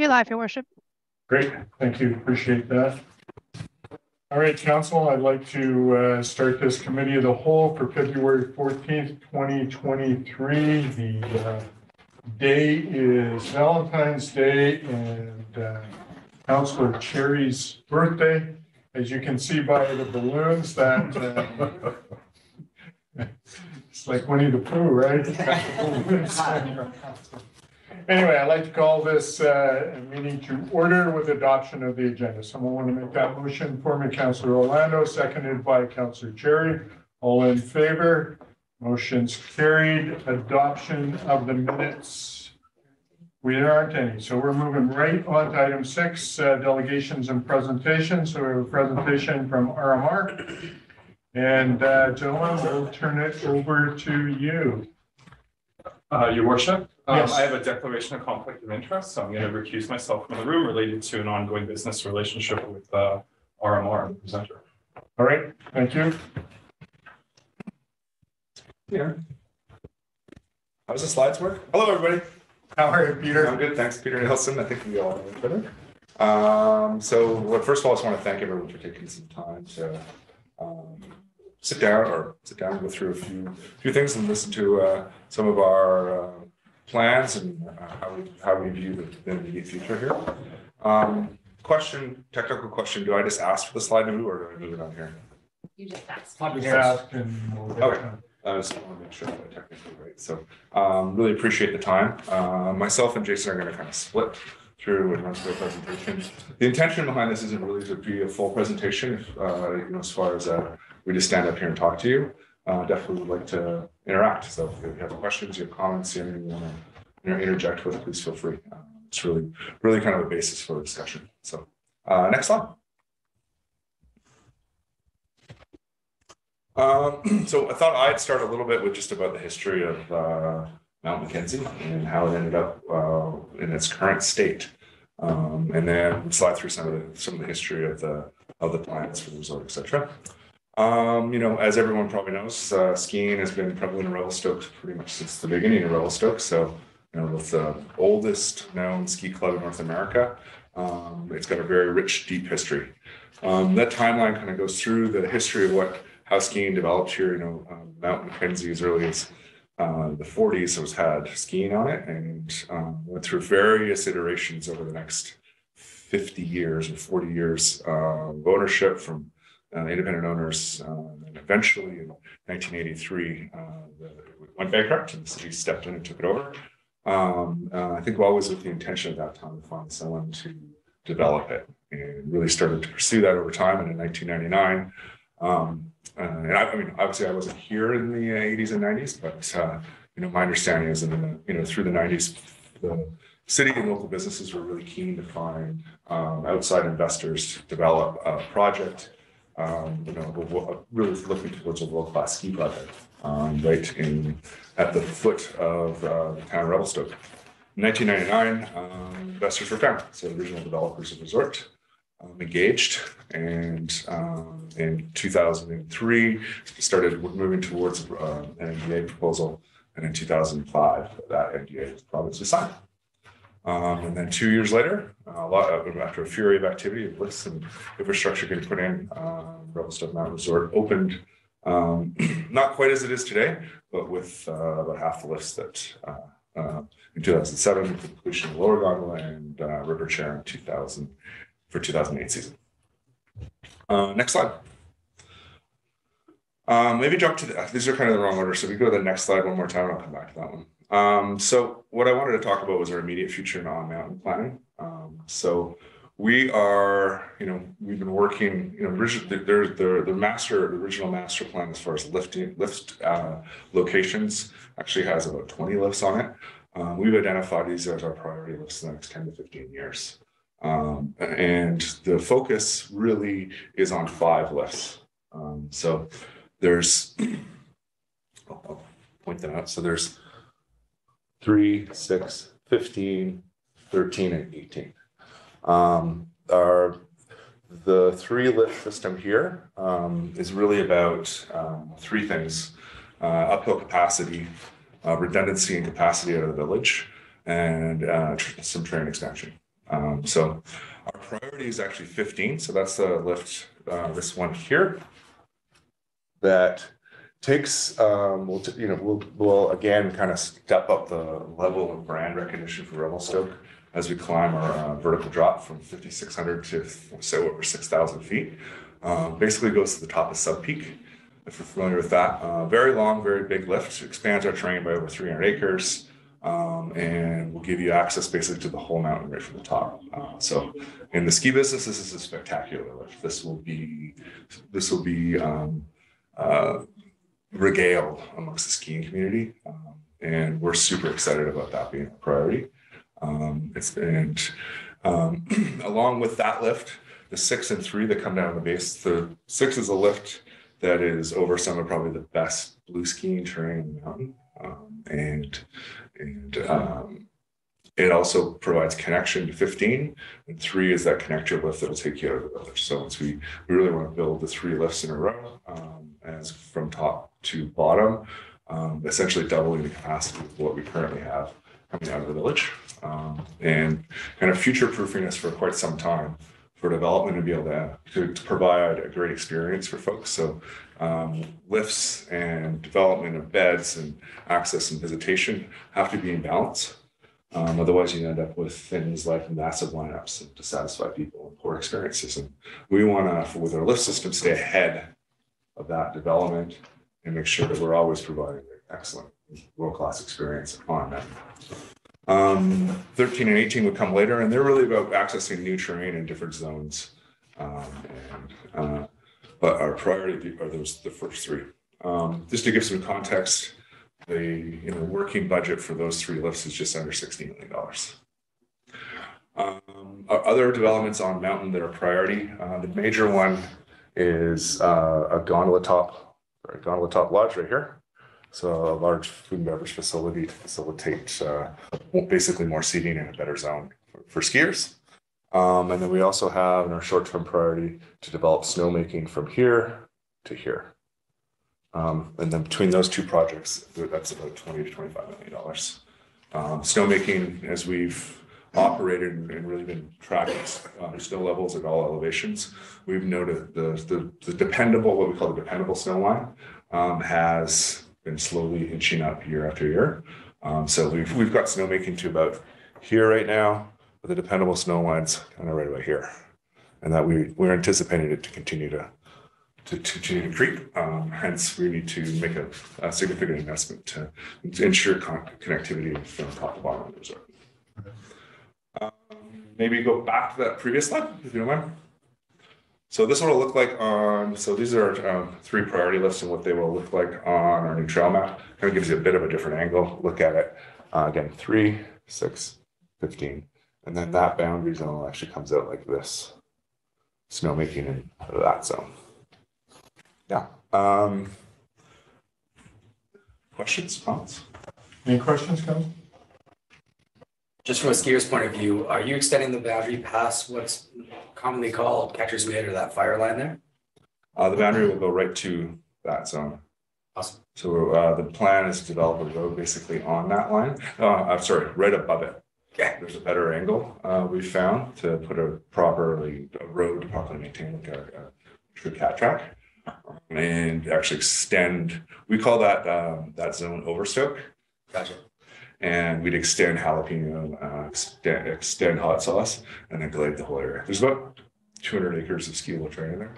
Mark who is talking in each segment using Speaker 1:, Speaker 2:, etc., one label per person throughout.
Speaker 1: You're live, Your Worship.
Speaker 2: Great, thank you, appreciate that. All right, council, I'd like to uh, start this committee of the whole for February 14th, 2023. The uh, day is Valentine's Day and uh, Councillor Cherry's birthday. As you can see by the balloons that uh, it's like Winnie the Pooh, right? Anyway, I'd like to call this uh, meeting to order with adoption of the agenda. Someone want to make that motion for me? Councillor Orlando, seconded by Councillor Cherry. All in favor? Motion's carried. Adoption of the minutes. We aren't any, so we're moving right on to item six, uh, delegations and presentations. So we have a presentation from RMR. And uh, gentlemen, we'll turn it over to you.
Speaker 3: Uh, your worship, um,
Speaker 2: Yes.
Speaker 3: I have a declaration of conflict of interest, so I'm going to recuse myself from the room related to an ongoing business relationship with, uh, RMR the presenter.
Speaker 2: All right, thank you.
Speaker 4: Yeah. How does the slides work? Hello, everybody.
Speaker 2: How are you, Peter?
Speaker 4: I'm good. Thanks, Peter Nelson. I think we all know each other. Um, so, well, first of all, I just want to thank everyone for taking some time to um, sit down or sit down and go through a few few things and listen to uh, some of our uh, plans and uh, how we how we view the, the immediate future here. Um, question, technical question: Do I just ask for the slide to move, or do I move it on here?
Speaker 5: You just asked.
Speaker 2: Just ask and we'll get
Speaker 4: Okay.
Speaker 2: done.
Speaker 4: I just want to make sure that I technically right. So um, really appreciate the time. Uh, myself and Jason are going to kind of split through and run through the presentation. The intention behind this isn't really to be a full presentation, uh, you know, as far as uh, we just stand up here and talk to you. Uh, definitely would like to interact. So if you have questions, you have comments, you want to interject with, please feel free. Uh, it's really, really kind of a basis for the discussion. So uh, next slide. Um, so I thought I'd start a little bit with just about the history of uh, Mount Mackenzie and how it ended up uh, in its current state, um, and then slide through some of the some of the history of the of the plans for the resort, etc. Um, you know, as everyone probably knows, uh, skiing has been prevalent in Revelstoke pretty much since the beginning of Revelstoke. So, you know, with the oldest known ski club in North America, um, it's got a very rich, deep history. Um, that timeline kind of goes through the history of what how skiing developed here. You know, um, Mount Mackenzie as early as uh, the 40s was had skiing on it and um, went through various iterations over the next 50 years or 40 years uh, of ownership from uh, independent owners. Um, and eventually in 1983, uh, the, it went bankrupt and the city stepped in and took it over. Um, uh, I think always with the intention at that time to find someone to develop it and really started to pursue that over time. And in 1999, um, uh, and I, I mean, obviously, I wasn't here in the uh, 80s and 90s, but uh, you know, my understanding is in the, you know through the 90s, the city and local businesses were really keen to find um, outside investors to develop a project. Um, you know, really looking towards a world-class ski project, um, right in at the foot of uh, the town of Revelstoke. In 1999, um, investors were found, so original developers of resort um, engaged, and um, in 2003 started moving towards uh, an MDA proposal, and in 2005 that MDA was was signed. Um, and then two years later, a lot of, after a fury of activity, lifts and infrastructure getting put in, uh, Revelstoke Mountain Resort opened. Um, not quite as it is today, but with uh, about half the lifts that uh, uh, in 2007, with the completion of Lower Gondola and uh, River Chair in 2000 for 2008 season. Uh, next slide. Um, maybe jump to the, these are kind of the wrong order. So if we go to the next slide one more time, I'll come back to that one. Um, so what I wanted to talk about was our immediate future in on-mountain planning. Um, so we are, you know, we've been working, you know, there's the, the master, the original master plan as far as lifting, lift uh, locations actually has about 20 lifts on it. Um, we've identified these as our priority lifts in the next 10 to 15 years. Um, and the focus really is on five lifts. Um, so there's, I'll, I'll point them out. So there's three, six, 15, 13, and 18. Um, our, the three lift system here um, is really about um, three things uh, uphill capacity, uh, redundancy and capacity out of the village, and uh, tr- some train expansion. Um, so our priority is actually fifteen, so that's the lift, uh, this one here. That takes, um, we'll, t- you know, we'll, we'll again kind of step up the level of brand recognition for Revelstoke as we climb our uh, vertical drop from fifty-six hundred to so over six thousand feet. Um, basically goes to the top of Sub Peak, if you're familiar with that. Uh, very long, very big lift, expands our terrain by over three hundred acres. Um, and will give you access basically to the whole mountain right from the top. Uh, so in the ski business, this is a spectacular lift. This will be, this will be, um, uh, regaled amongst the skiing community. Um, and we're super excited about that being a priority. Um, it's, and, um, along with that lift, the six and three that come down the base, the six is a lift that is over some of probably the best blue skiing terrain in the mountain. Um, and, and, um, it also provides connection to 15 and three is that connector lift that'll take you out of the village. So it's, we, we really want to build the three lifts in a row, um, as from top to bottom, um, essentially doubling the capacity of what we currently have coming out of the village. Um, and kind of future proofing us for quite some time for development to be able to, to, to provide a great experience for folks. So um, lifts and development of beds and access and visitation have to be in balance. Um, otherwise, you end up with things like massive lineups to satisfy people and poor experiences. And we want to, with our lift system, stay ahead of that development and make sure that we're always providing an excellent world-class experience on them. Um, 13 and 18 would come later, and they're really about accessing new terrain in different zones. Um, and, uh, but our priority are those the first three. Um, just to give some context, the you know working budget for those three lifts is just under 60 million dollars. Um, other developments on mountain that are priority. Uh, the major one is uh, a gondola top, or a gondola top lodge right here. So a large food and beverage facility to facilitate uh, basically more seating in a better zone for, for skiers. Um, and then we also have in our short-term priority to develop snowmaking from here to here. Um, and then between those two projects, that's about twenty to twenty-five million dollars. Um, snowmaking, as we've operated and and really been tracking uh, snow levels at all elevations, we've noted the, the, the dependable, what we call the dependable snow line, um, has been slowly inching up year after year. Um, so we've, we've got snowmaking to about here right now, but the dependable snow line's kind of right about here. And that we, we're anticipating it to continue to, to, to continue to creep. Um, hence, we need to make a, a significant investment to, to ensure con- connectivity from top to bottom of the resort. Maybe go back to that previous slide, if you don't mind. So this it'll look like on, so these are um, three priority lists and what they will look like on our new trail map. Kind of gives you a bit of a different angle, look at it. Uh, again, three, six, 15. And then that boundary zone actually comes out like this. Snowmaking in that zone. Yeah. Um, questions, comments?
Speaker 2: Any questions, Council?
Speaker 1: Just from a skier's point of view, are you extending the boundary past what's commonly called catcher's mitt or that fire line there?
Speaker 4: Uh, the boundary will go right to that zone.
Speaker 1: Awesome.
Speaker 4: So uh, the plan is to develop a road basically on that line. Uh, I'm sorry, right above it.
Speaker 1: Okay.
Speaker 4: There's a better angle uh, we found to put a properly a road to properly maintain like a, a true cat track and actually extend. We call that um, that zone Overstoke,
Speaker 1: Gotcha.
Speaker 4: And we'd extend jalapeno, uh, extend, extend hot sauce, and then glade the whole area. There's about 200 acres of skiable terrain there.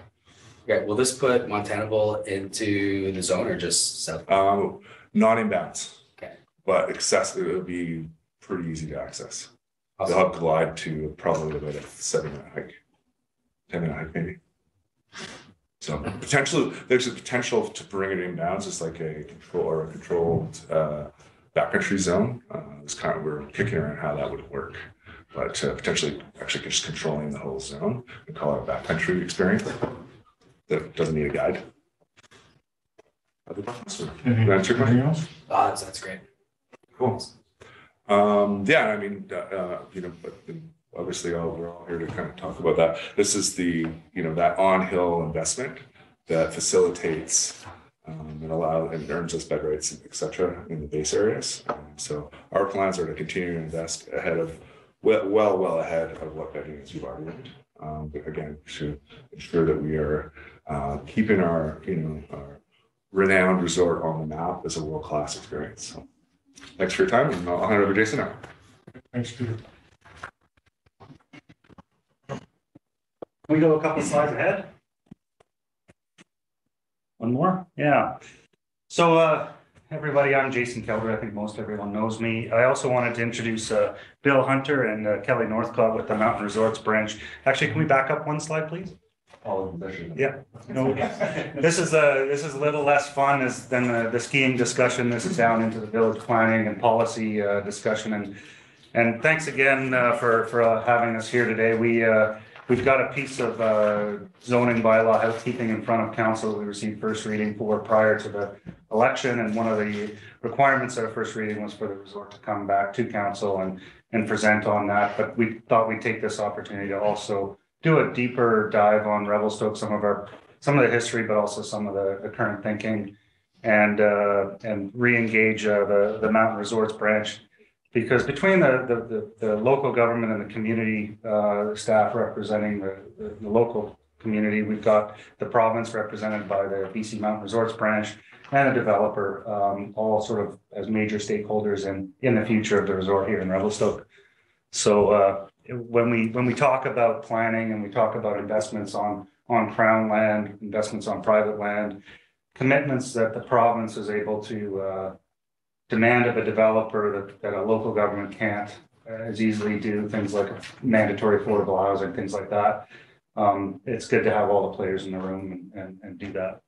Speaker 1: Okay, will this put Montana Bowl into the zone or just south?
Speaker 4: Um, not in bounds.
Speaker 1: Okay.
Speaker 4: But access, it would be pretty easy to access. They'll have glide to probably about a seven minute hike. Ten minute hike maybe. So potentially, there's a potential to bring it in bounds, it's like a control or a controlled uh backcountry zone. Uh, it's kind of, we're kicking around how that would work. But uh, potentially actually just controlling the whole zone, we call it a backcountry experience. That doesn't need a guide. Other questions? or-
Speaker 2: Any-
Speaker 4: That's your?
Speaker 2: Anything else?
Speaker 1: Ah, that's, that's great.
Speaker 4: Cool. Um, yeah, I mean, uh, uh, you know, but obviously all, we're all here to kind of talk about that. This is the, you know, that on-hill investment that facilitates um, and allow and earns us bed rates, et cetera, in the base areas. Um, so our plans are to continue to invest ahead of well, well, well ahead of what Betty and Sue already did. Um, but again, to ensure that we are uh, keeping our, you know, our renowned resort on the map as a world-class experience. So thanks for your time and I'll hand it over to Jason now.
Speaker 2: Thanks, Peter.
Speaker 5: Can we go a couple slides ahead? One more? Yeah. So, uh, everybody, I'm Jason Kelder. I think most everyone knows me. I also wanted to introduce, uh, Bill Hunter and uh, Kelly Northcott with the Mountain Resorts branch. Actually, can we back up one slide, please? Yeah, no, this is a, this is a little less fun as than the, the skiing discussion. This is down into the village planning and policy, uh, discussion and and thanks again, uh, for, for uh, having us here today. We, uh, we've got a piece of, uh, zoning bylaw housekeeping in front of council. We received first reading for prior to the election and one of the requirements of first reading was for the resort to come back to council and, and present on that. But we thought we'd take this opportunity to also do a deeper dive on Revelstoke, some of our, some of the history, but also some of the, the current thinking. And, uh, and re-engage, uh, the, the Mountain Resorts branch. Because between the, the, the, the local government and the community, uh, staff representing the, the, the local community, we've got the province represented by the BC Mountain Resorts branch and a developer, um, all sort of as major stakeholders in, in the future of the resort here in Revelstoke. So, uh, when we, when we talk about planning and we talk about investments on, on crown land, investments on private land, commitments that the province is able to, uh, demand of a developer that, that a local government can't uh, as easily do, things like mandatory affordable housing, things like that. Um, it's good to have all the players in the room and, and, and do that.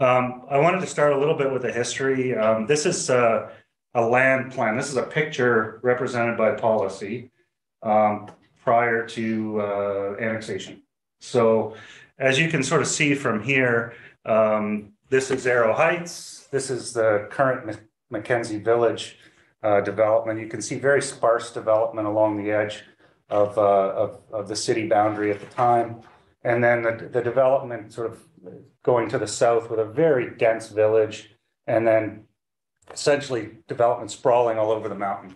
Speaker 5: Um, I wanted to start a little bit with the history. Um, this is uh, a land plan. This is a picture represented by policy um, prior to uh, annexation. So as you can sort of see from here, um, this is Arrow Heights. This is the current Mackenzie Village uh, development. You can see very sparse development along the edge of, uh, of, of the city boundary at the time. And then the, the development sort of going to the south with a very dense village and then essentially development sprawling all over the mountain.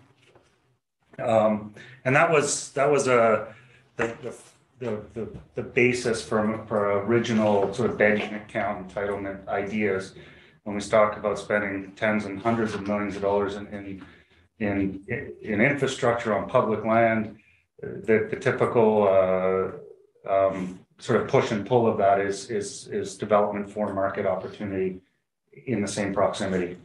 Speaker 5: Um, and that was, that was a, the, the, the, the, the basis for, for original sort of bed unit count entitlement ideas. When we talk about spending tens and hundreds of millions of dollars in, in, in, in infrastructure on public land, the, the typical, uh, um, sort of push and pull of that is, is, is development for market opportunity in the same proximity.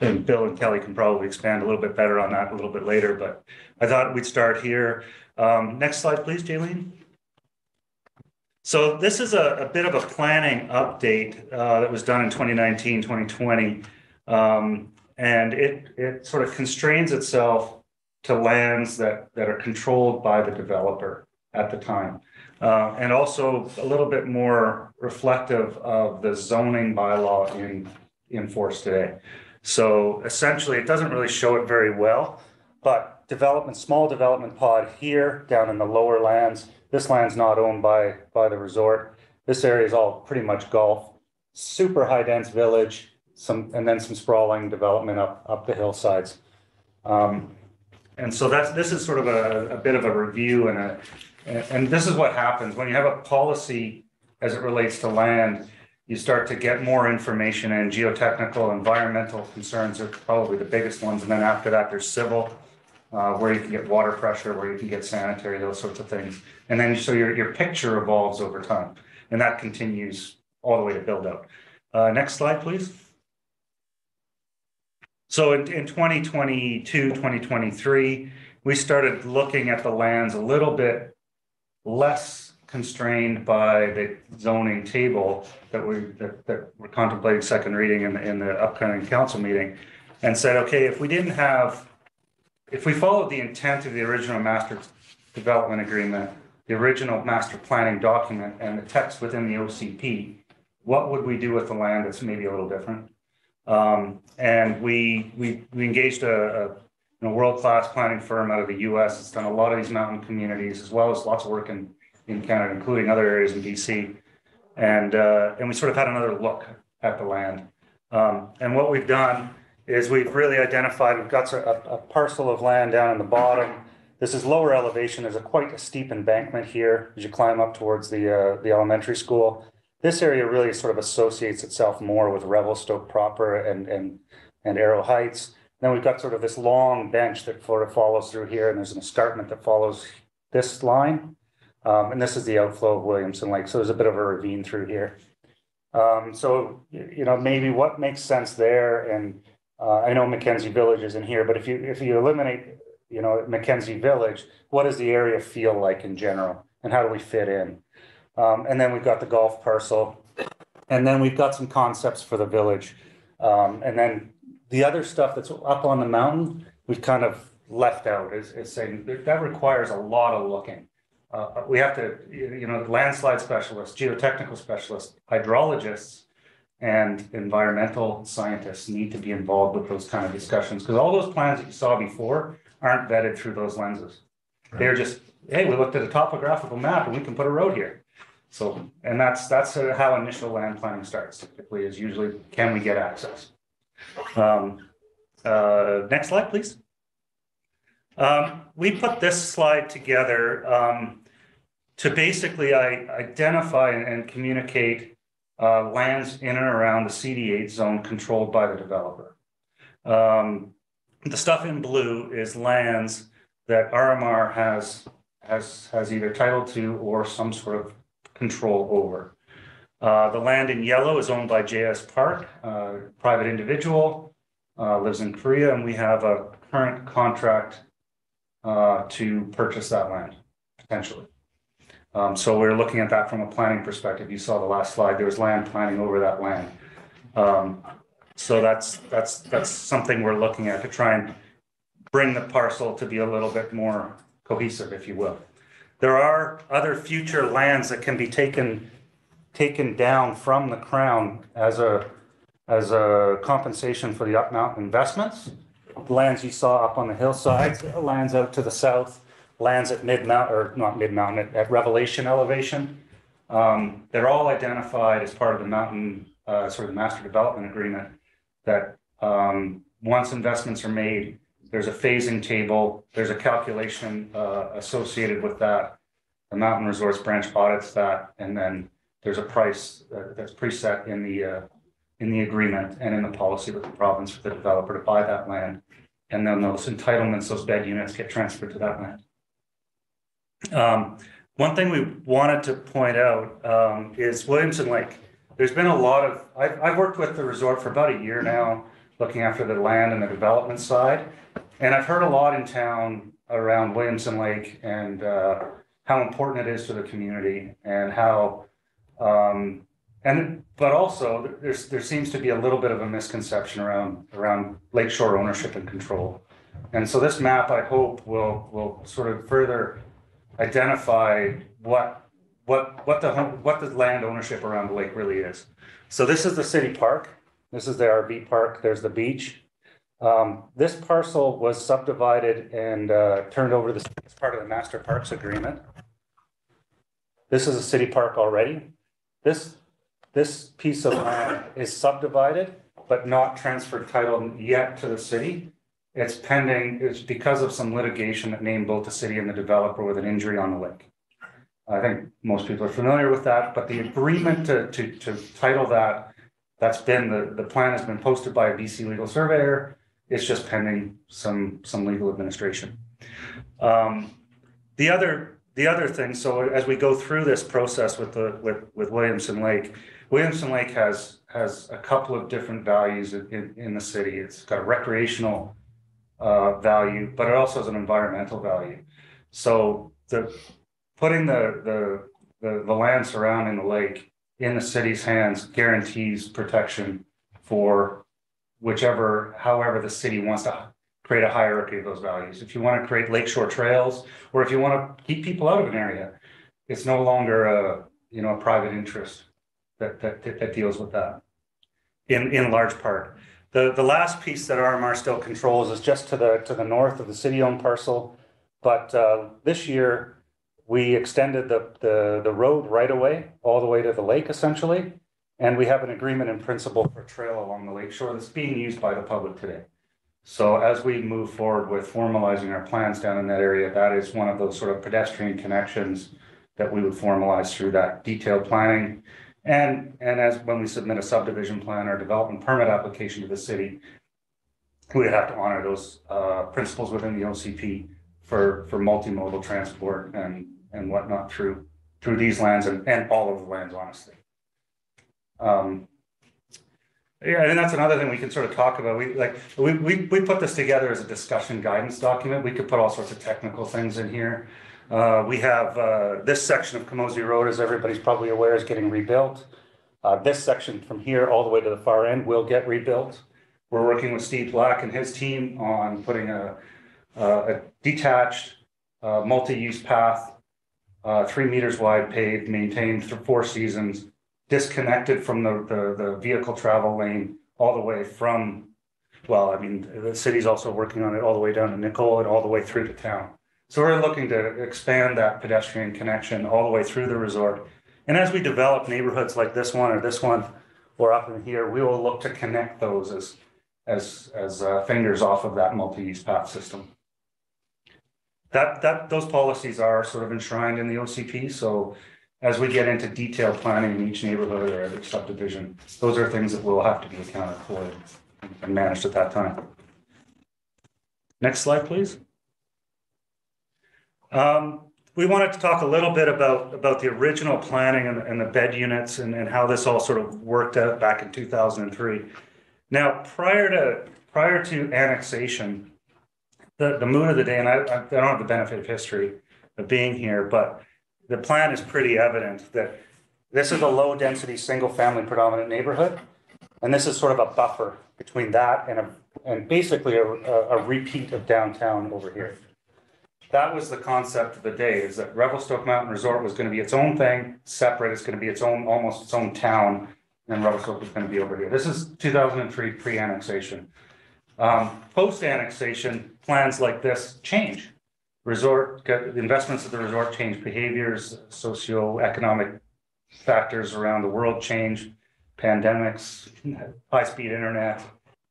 Speaker 5: And Bill and Kelly can probably expand a little bit better on that a little bit later, but I thought we'd start here. Um, next slide, please, Jaylene. So this is a, a bit of a planning update uh, that was done in 2019, 2020. Um, and it, it sort of constrains itself to lands that, that are controlled by the developer at the time. Uh, and also a little bit more reflective of the zoning bylaw in, in force today. So essentially, it doesn't really show it very well, but development, small development pod here down in the lower lands. This land's not owned by, by the resort. This area is all pretty much golf, super high dense village, some, and then some sprawling development up, up the hillsides. Um, and so that's, this is sort of a, a bit of a review and a, and, and this is what happens when you have a policy as it relates to land, you start to get more information and geotechnical, environmental concerns are probably the biggest ones. And then after that, there's civil, uh, where you can get water pressure, where you can get sanitary, those sorts of things. And then so your, your picture evolves over time and that continues all the way to build out. Uh, next slide, please. So in, in 2022, 2023, we started looking at the lands a little bit less constrained by the zoning table that we, that, that we're contemplating second reading in, the- in the upcoming council meeting. And said, okay, if we didn't have, if we followed the intent of the original master development agreement, the original master planning document and the text within the OCP, what would we do with the land that's maybe a little different? Um, and we, we, we engaged a, a, know, world-class planning firm out of the US. It's done a lot of these mountain communities as well as lots of work in, in Canada, including other areas in BC. And, uh, and we sort of had another look at the land. Um, and what we've done is we've really identified, we've got a, a parcel of land down in the bottom This is lower elevation. There's a quite a steep embankment here as you climb up towards the, uh, the elementary school. This area really sort of associates itself more with Revelstoke proper and, and, and Arrow Heights. Then we've got sort of this long bench that sort of follows through here, and there's an escarpment that follows this line. Um, and this is the outflow of Williamson Lake, so there's a bit of a ravine through here. Um, so, you know, maybe what makes sense there, and, uh, I know Mackenzie Village is in here, but if you, if you eliminate, you know, Mackenzie Village, what does the area feel like in general, and how do we fit in? Um, and then we've got the golf parcel, and then we've got some concepts for the village. Um, and then the other stuff that's up on the mountain, we've kind of left out, is, is saying that that requires a lot of looking. Uh, we have to, you know, landslide specialists, geotechnical specialists, hydrologists, and environmental scientists need to be involved with those kind of discussions, because all those plans that you saw before aren't vetted through those lenses. They're just, hey, we looked at a topographical map and we can put a road here. So, and that's, that's how initial land planning starts typically is usually, can we get access? Um, uh, next slide, please. Um, we put this slide together, um, to basically I, identify and, and communicate, uh, lands in and around the CD eight zone controlled by the developer. Um, the stuff in blue is lands that RMR has, has, has either title to or some sort of control over. Uh, the land in yellow is owned by JS Park, uh, private individual, uh, lives in Korea, and we have a current contract uh, to purchase that land, potentially. Um, so we're looking at that from a planning perspective. You saw the last slide, there was land planning over that land. Um, so that's, that's, that's something we're looking at to try and bring the parcel to be a little bit more cohesive, if you will. There are other future lands that can be taken, taken down from the crown as a, as a compensation for the up mountain investments. Lands you saw up on the hillsides, lands out to the south, lands at mid mount, or not mid mountain, at- at Revelation elevation. Um, they're all identified as part of the mountain, uh, sort of the master development agreement. That, um, once investments are made, there's a phasing table, there's a calculation, uh, associated with that. The Mountain Resorts Branch audits that, and then there's a price uh, that's preset in the, uh, in the agreement and in the policy with the province for the developer to buy that land. And then those entitlements, those bed units get transferred to that land. Um, one thing we wanted to point out, um, is Williamson Lake. There's been a lot of, I've, I've worked with the resort for about a year now, looking after the land and the development side. And I've heard a lot in town around Williamson Lake and, uh, how important it is to the community and how, um, and, but also there's, there seems to be a little bit of a misconception around, around lakeshore ownership and control. And so this map, I hope, will, will sort of further identify what, what, what the, what the land ownership around the lake really is. So this is the city park. This is the RV park. There's the beach. Um, this parcel was subdivided and, uh, turned over to the, city as part of the master parks agreement. This is a city park already. This, this piece of land is subdivided, but not transferred title yet to the city. It's pending, it's because of some litigation that named both the city and the developer with an injury on the lake. I think most people are familiar with that, but the agreement to, to, to title that, that's been, the, the plan has been posted by a BC legal surveyor. It's just pending some, some legal administration. Um, the other, the other thing, so as we go through this process with the, with, with Williamson Lake, Williamson Lake has, has a couple of different values in, in, in the city. It's got a recreational uh, value, but it also has an environmental value. So the, putting the, the, the, the land surrounding the lake in the city's hands guarantees protection for whichever, however the city wants to create a hierarchy of those values. If you want to create lakeshore trails, or if you want to keep people out of an area, it's no longer a, you know, a private interest that, that, that deals with that in, in large part. The, the last piece that RMR still controls is just to the, to the north of the city-owned parcel. But, uh, this year, we extended the, the, the road right away, all the way to the lake essentially. And we have an agreement in principle for trail along the lake shore that's being used by the public today. So as we move forward with formalizing our plans down in that area, that is one of those sort of pedestrian connections that we would formalize through that detailed planning. And, and as when we submit a subdivision plan or development permit application to the city, we have to honor those uh, principles within the OCP for, for multimodal transport and, and whatnot through, through these lands and, and all of the lands, honestly. Um, yeah, and that's another thing we can sort of talk about. We like, we, we, we put this together as a discussion guidance document. We could put all sorts of technical things in here. Uh, we have, uh, this section of Camozzi Road, as everybody's probably aware, is getting rebuilt. Uh, this section from here all the way to the far end will get rebuilt. We're working with Steve Black and his team on putting a, a detached, uh, multi-use path, uh, three meters wide paved, maintained for four seasons, disconnected from the, the, the vehicle travel lane all the way from, well, I mean, the city's also working on it all the way down to Nicole and all the way through to town. So we're looking to expand that pedestrian connection all the way through the resort. And as we develop neighborhoods like this one or this one, or up in here, we will look to connect those as, as, as uh, fingers off of that multi-use path system. That, that, those policies are sort of enshrined in the OCP, so as we get into detailed planning in each neighborhood or every subdivision, those are things that will have to be accounted for and managed at that time. Next slide, please. Um, we wanted to talk a little bit about, about the original planning and, and the bed units and, and how this all sort of worked out back in two thousand and three. Now, prior to, prior to annexation, the, the mood of the day, and I, I don't have the benefit of history of being here, but the plan is pretty evident that this is a low-density, single-family predominant neighborhood. And this is sort of a buffer between that and a, and basically a, a repeat of downtown over here. That was the concept of the day, is that Revelstoke Mountain Resort was gonna be its own thing, separate, it's gonna be its own, almost its own town. And Revelstoke was gonna be over here. This is two thousand and three pre-annexation. Um, post-annexation, plans like this change. Resort, the investments of the resort change behaviors, socioeconomic factors around the world change, pandemics, high-speed internet,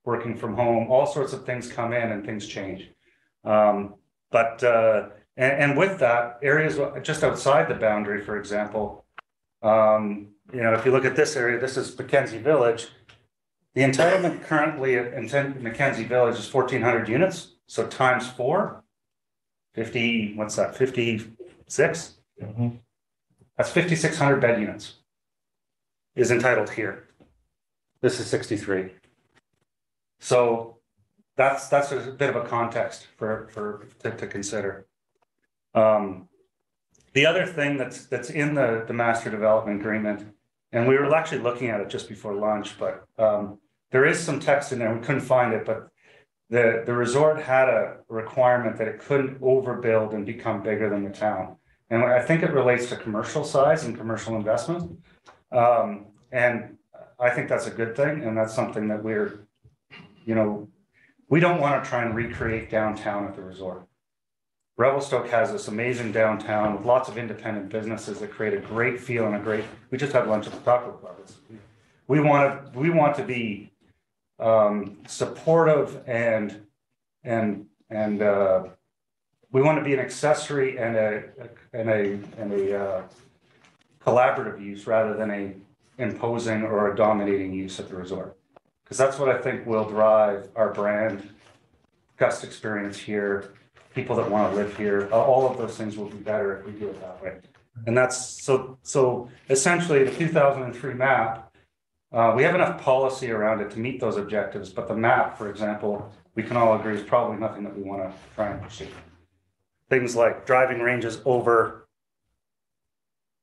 Speaker 5: working from home, all sorts of things come in and things change. Um, but, uh, and, and with that, areas just outside the boundary, for example, um, you know, if you look at this area, this is Mackenzie Village. The entitlement currently in Mackenzie Village is fourteen hundred units, so times four. Fifty, what's that, fifty-six? That's fifty-six hundred bed units. Is entitled here. This is sixty-three. So that's, that's a bit of a context for, for, to, to consider. Um, the other thing that's, that's in the, the master development agreement, and we were actually looking at it just before lunch, but, um, there is some text in there, we couldn't find it, but the, the resort had a requirement that it couldn't overbuild and become bigger than the town. And I think it relates to commercial size and commercial investment. Um, and I think that's a good thing, and that's something that we're, you know, we don't want to try and recreate downtown at the resort. Revelstoke has this amazing downtown with lots of independent businesses that create a great feel and a great, we just had lunch at the Taco Club. We want to, we want to be um, supportive and, and, and, uh, we want to be an accessory and a, and a, and a, uh, collaborative use rather than a imposing or a dominating use at the resort. Because that's what I think will drive our brand, guest experience here, people that want to live here, uh, all of those things will be better if we do it that way. And that's, so, so essentially the two thousand and three map, uh, we have enough policy around it to meet those objectives, but the map, for example, we can all agree is probably nothing that we want to try and pursue. Things like driving ranges over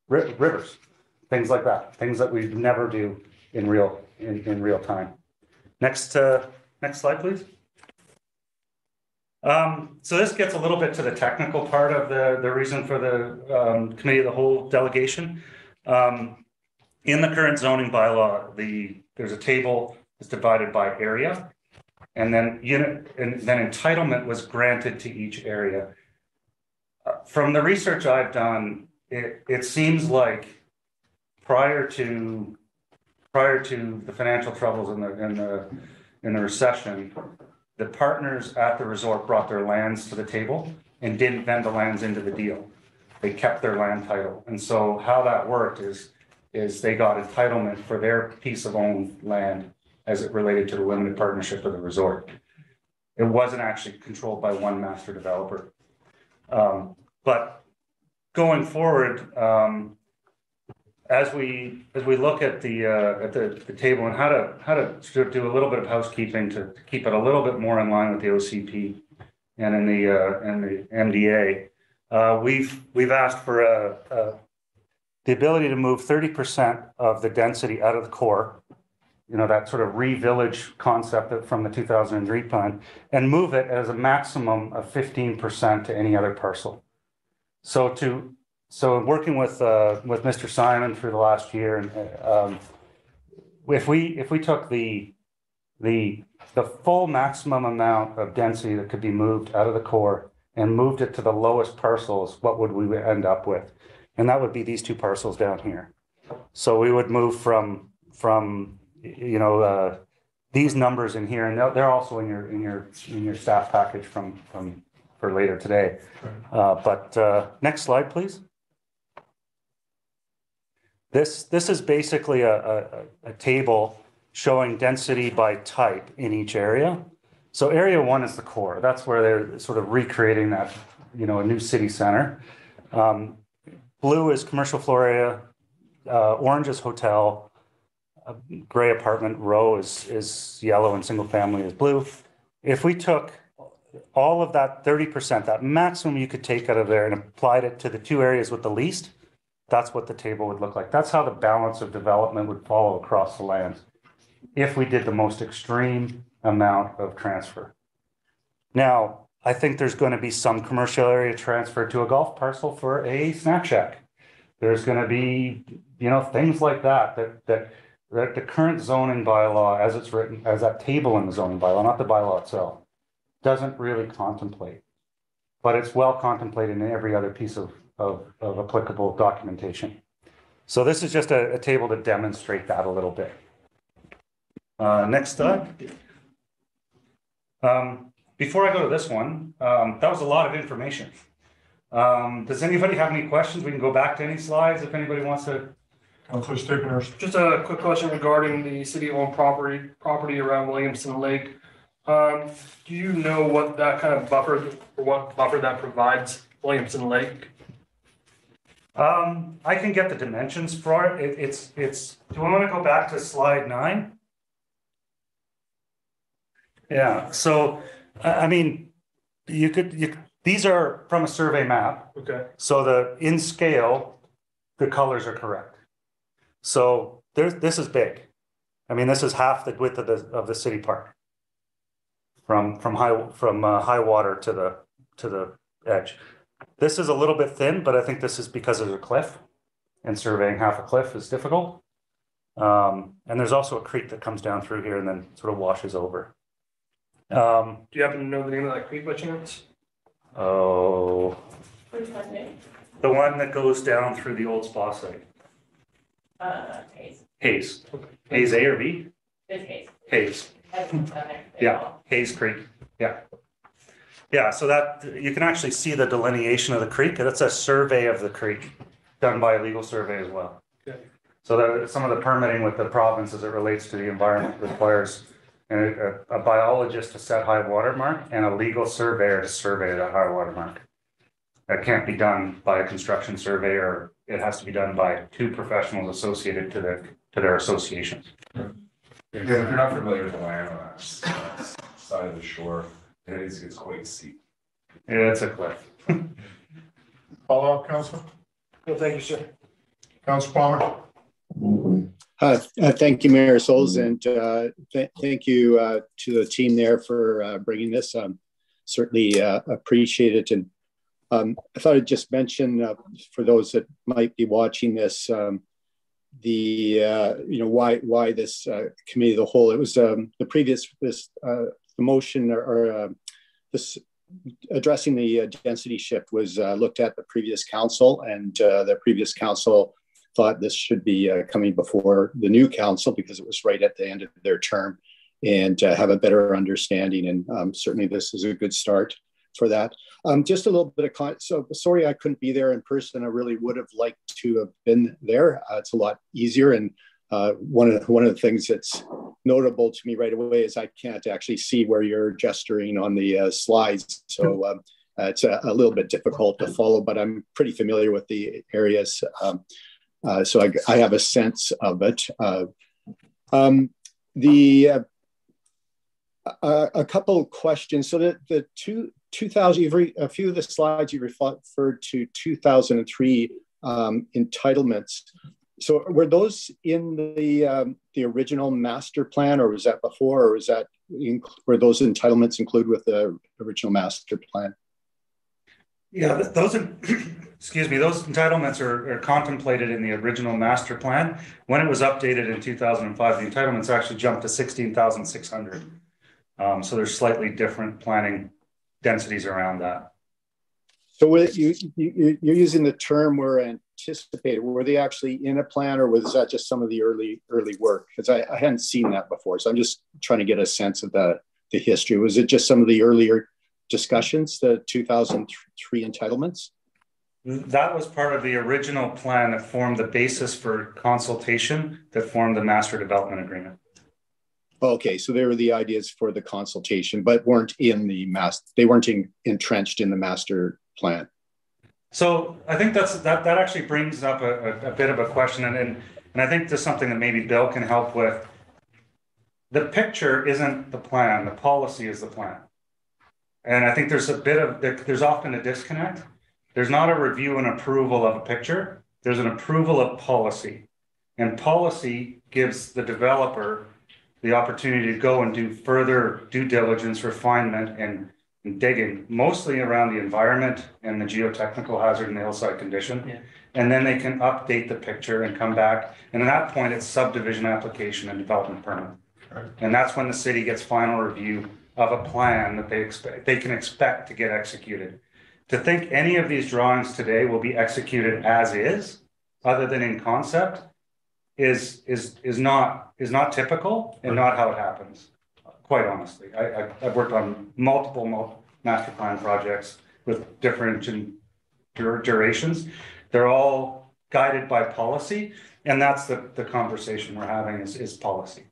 Speaker 5: ri- rivers, things like that, things that we never do in real, in, in real time. Next, uh, next slide, please. Um, so this gets a little bit to the technical part of the, the reason for the, um, committee of the whole delegation. Um, in the current zoning bylaw, the, there's a table that's divided by area. And then unit, and then entitlement was granted to each area. Uh, From the research I've done, it, it seems like prior to, prior to the financial troubles in the, in the, in the recession, the partners at the resort brought their lands to the table and didn't vend the lands into the deal. They kept their land title. And so how that worked is, is they got entitlement for their piece of owned land as it related to the limited partnership of the resort. It wasn't actually controlled by one master developer. Um, but going forward, um, as we, as we look at the, uh, at the, the table and how to, how to do a little bit of housekeeping to keep it a little bit more in line with the OCP and in the, uh, the MDA, uh, we've, we've asked for a, a, the ability to move thirty percent of the density out of the core, you know, that sort of re-village concept from the two thousand and three plan, and move it as a maximum of fifteen percent to any other parcel. So to, so working with, uh, with Mr. Simon for the last year, and, um, if we, if we took the, the, the full maximum amount of density that could be moved out of the core and moved it to the lowest parcels, what would we end up with? And that would be these two parcels down here. So we would move from, from, you know, uh, these numbers in here, and they're, they're also in your, in your, in your staff package from, from, for later today. Uh, but, uh, next slide, please. This, this is basically a, a, a table showing density by type in each area. So area one is the core. That's where they're sort of recreating that, you know, a new city center. Um, blue is commercial floor area. Uh, orange is hotel. Gray apartment row is is yellow, and single family is blue. If we took all of that thirty percent, that maximum you could take out of there, and applied it to the two areas with the least, that's what the table would look like. That's how the balance of development would follow across the land If we did the most extreme amount of transfer. Now, I think there's going to be some commercial area transfer to a golf parcel for a snack shack. There's going to be, you know, things like that, that, that, that the current zoning bylaw, as it's written, as that table in the zoning bylaw, not the bylaw itself, doesn't really contemplate. But it's well contemplated in every other piece of, of, of applicable documentation. So this is just a, a table to demonstrate that a little bit. Uh, next slide. Um, before I go to this one, um, that was a lot of information. Um, does anybody have any questions? We can go back to any slides if anybody wants to.
Speaker 2: Councillor Stickners.
Speaker 6: Just a quick question regarding the city-owned property, property around Williamson Lake. Um, do you know what that kind of buffer, or what buffer that provides Williamson Lake?
Speaker 5: Um, I can get the dimensions for it. It, it's, it's, do we want to go back to slide nine? Yeah, so, I, I mean, you could, you, these are from a survey map.
Speaker 6: Okay,
Speaker 5: So the, in scale, the colors are correct. So there's, this is big. I mean, this is half the width of the, of the city park. From, from high, from uh, high water to the, to the edge. This is a little bit thin, but I think this is because there's a cliff. And surveying half a cliff is difficult. Um, and there's also a creek that comes down through here and then sort of washes over. Um,
Speaker 6: do you happen to know the name of that creek by chance?
Speaker 5: oh,
Speaker 7: Which one, Nick?
Speaker 5: the one that goes down through the old spa site.
Speaker 7: Uh, Hayes,
Speaker 5: Hayes. Hayes A or B?
Speaker 7: it's Hayes.
Speaker 5: Hayes.
Speaker 7: That's what's on there.
Speaker 5: Yeah, Hayes Creek, yeah. Yeah, so that, you can actually see the delineation of the creek, that's a survey of the creek, done by a legal survey as well.
Speaker 6: Okay.
Speaker 5: So that, some of the permitting with the province as it relates to the environment requires a, a biologist to set high water mark and a legal surveyor to survey that high water mark. That can't be done by a construction surveyor, it has to be done by two professionals associated to the, to their associations.
Speaker 4: Yeah, if you're not familiar with the land on that side of the shore, it is, it's quite steep.
Speaker 5: Yeah, it's a cliff.
Speaker 2: Follow up, Council?
Speaker 6: No, thank you, sir.
Speaker 2: Council Palmer?
Speaker 8: Uh, uh, Thank you, Mayor Sulz, and uh, th- thank you uh, to the team there for uh, bringing this. Um, Certainly uh, appreciate it. And um, I thought I'd just mention uh, for those that might be watching this, um, the, uh, you know, why, why this uh, committee of the whole, it was um, the previous, this, uh, the motion or- or uh, this addressing the uh, density shift was uh, looked at the previous council and uh, the previous council thought this should be uh, coming before the new council because it was right at the end of their term. and uh, have a better understanding. And um, certainly, this is a good start for that. Um, just a little bit of con- so sorry I couldn't be there in person. I really would have liked to have been there. Uh, it's a lot easier, and uh, one of one of the things that's notable to me right away is I can't actually see where you're gesturing on the uh, slides. So um, uh, it's a, a, little bit difficult to follow, but I'm pretty familiar with the areas. Um, uh, so I, I, have a sense of it. Uh, um, the uh, a couple questions. So the, the two, 2000, re, a few of the slides you referred to 2003 um, entitlements. So were those in the um, the original master plan, or was that before, or was that were those entitlements included with the original master plan?
Speaker 5: Yeah, those excuse me, those entitlements are, are, contemplated in the original master plan. When it was updated in 2005, the entitlements actually jumped to 16,600. Um, so there's slightly different planning densities around that.
Speaker 8: So you, you, you're using the term were anticipated. Were they actually in a plan or was that just some of the early early work? Because I, I hadn't seen that before. So I'm just trying to get a sense of the, the history. Was it just some of the earlier discussions, the 2003 entitlements?
Speaker 5: That was part of the original plan that formed the basis for consultation that formed the master development agreement.
Speaker 8: Okay, so they were the ideas for the consultation, but weren't in the mass. They weren't in, entrenched in the master plan.
Speaker 5: So I think that's that. That actually brings up a, a, a bit of a question, and, and and I think this is something that maybe Bill can help with. The picture isn't the plan. The policy is the plan. And I think there's a bit of, there's often a disconnect. There's not a review and approval of a picture, there's an approval of policy. And policy gives the developer the opportunity to go and do further due diligence, refinement, and digging, mostly around the environment and the geotechnical hazard and the hillside condition. Yeah. And then they can update the picture and come back. And at that point, it's subdivision application and development permit. Right. And that's when the city gets final review of a plan that they expect they can expect to get executed. To think any of these drawings today will be executed as is, other than in concept, is is is not is not typical and not how it happens. Quite honestly, I, I have worked on multiple, multiple master plan projects with different dur durations. They're all guided by policy, and that's the the conversation we're having is is policy.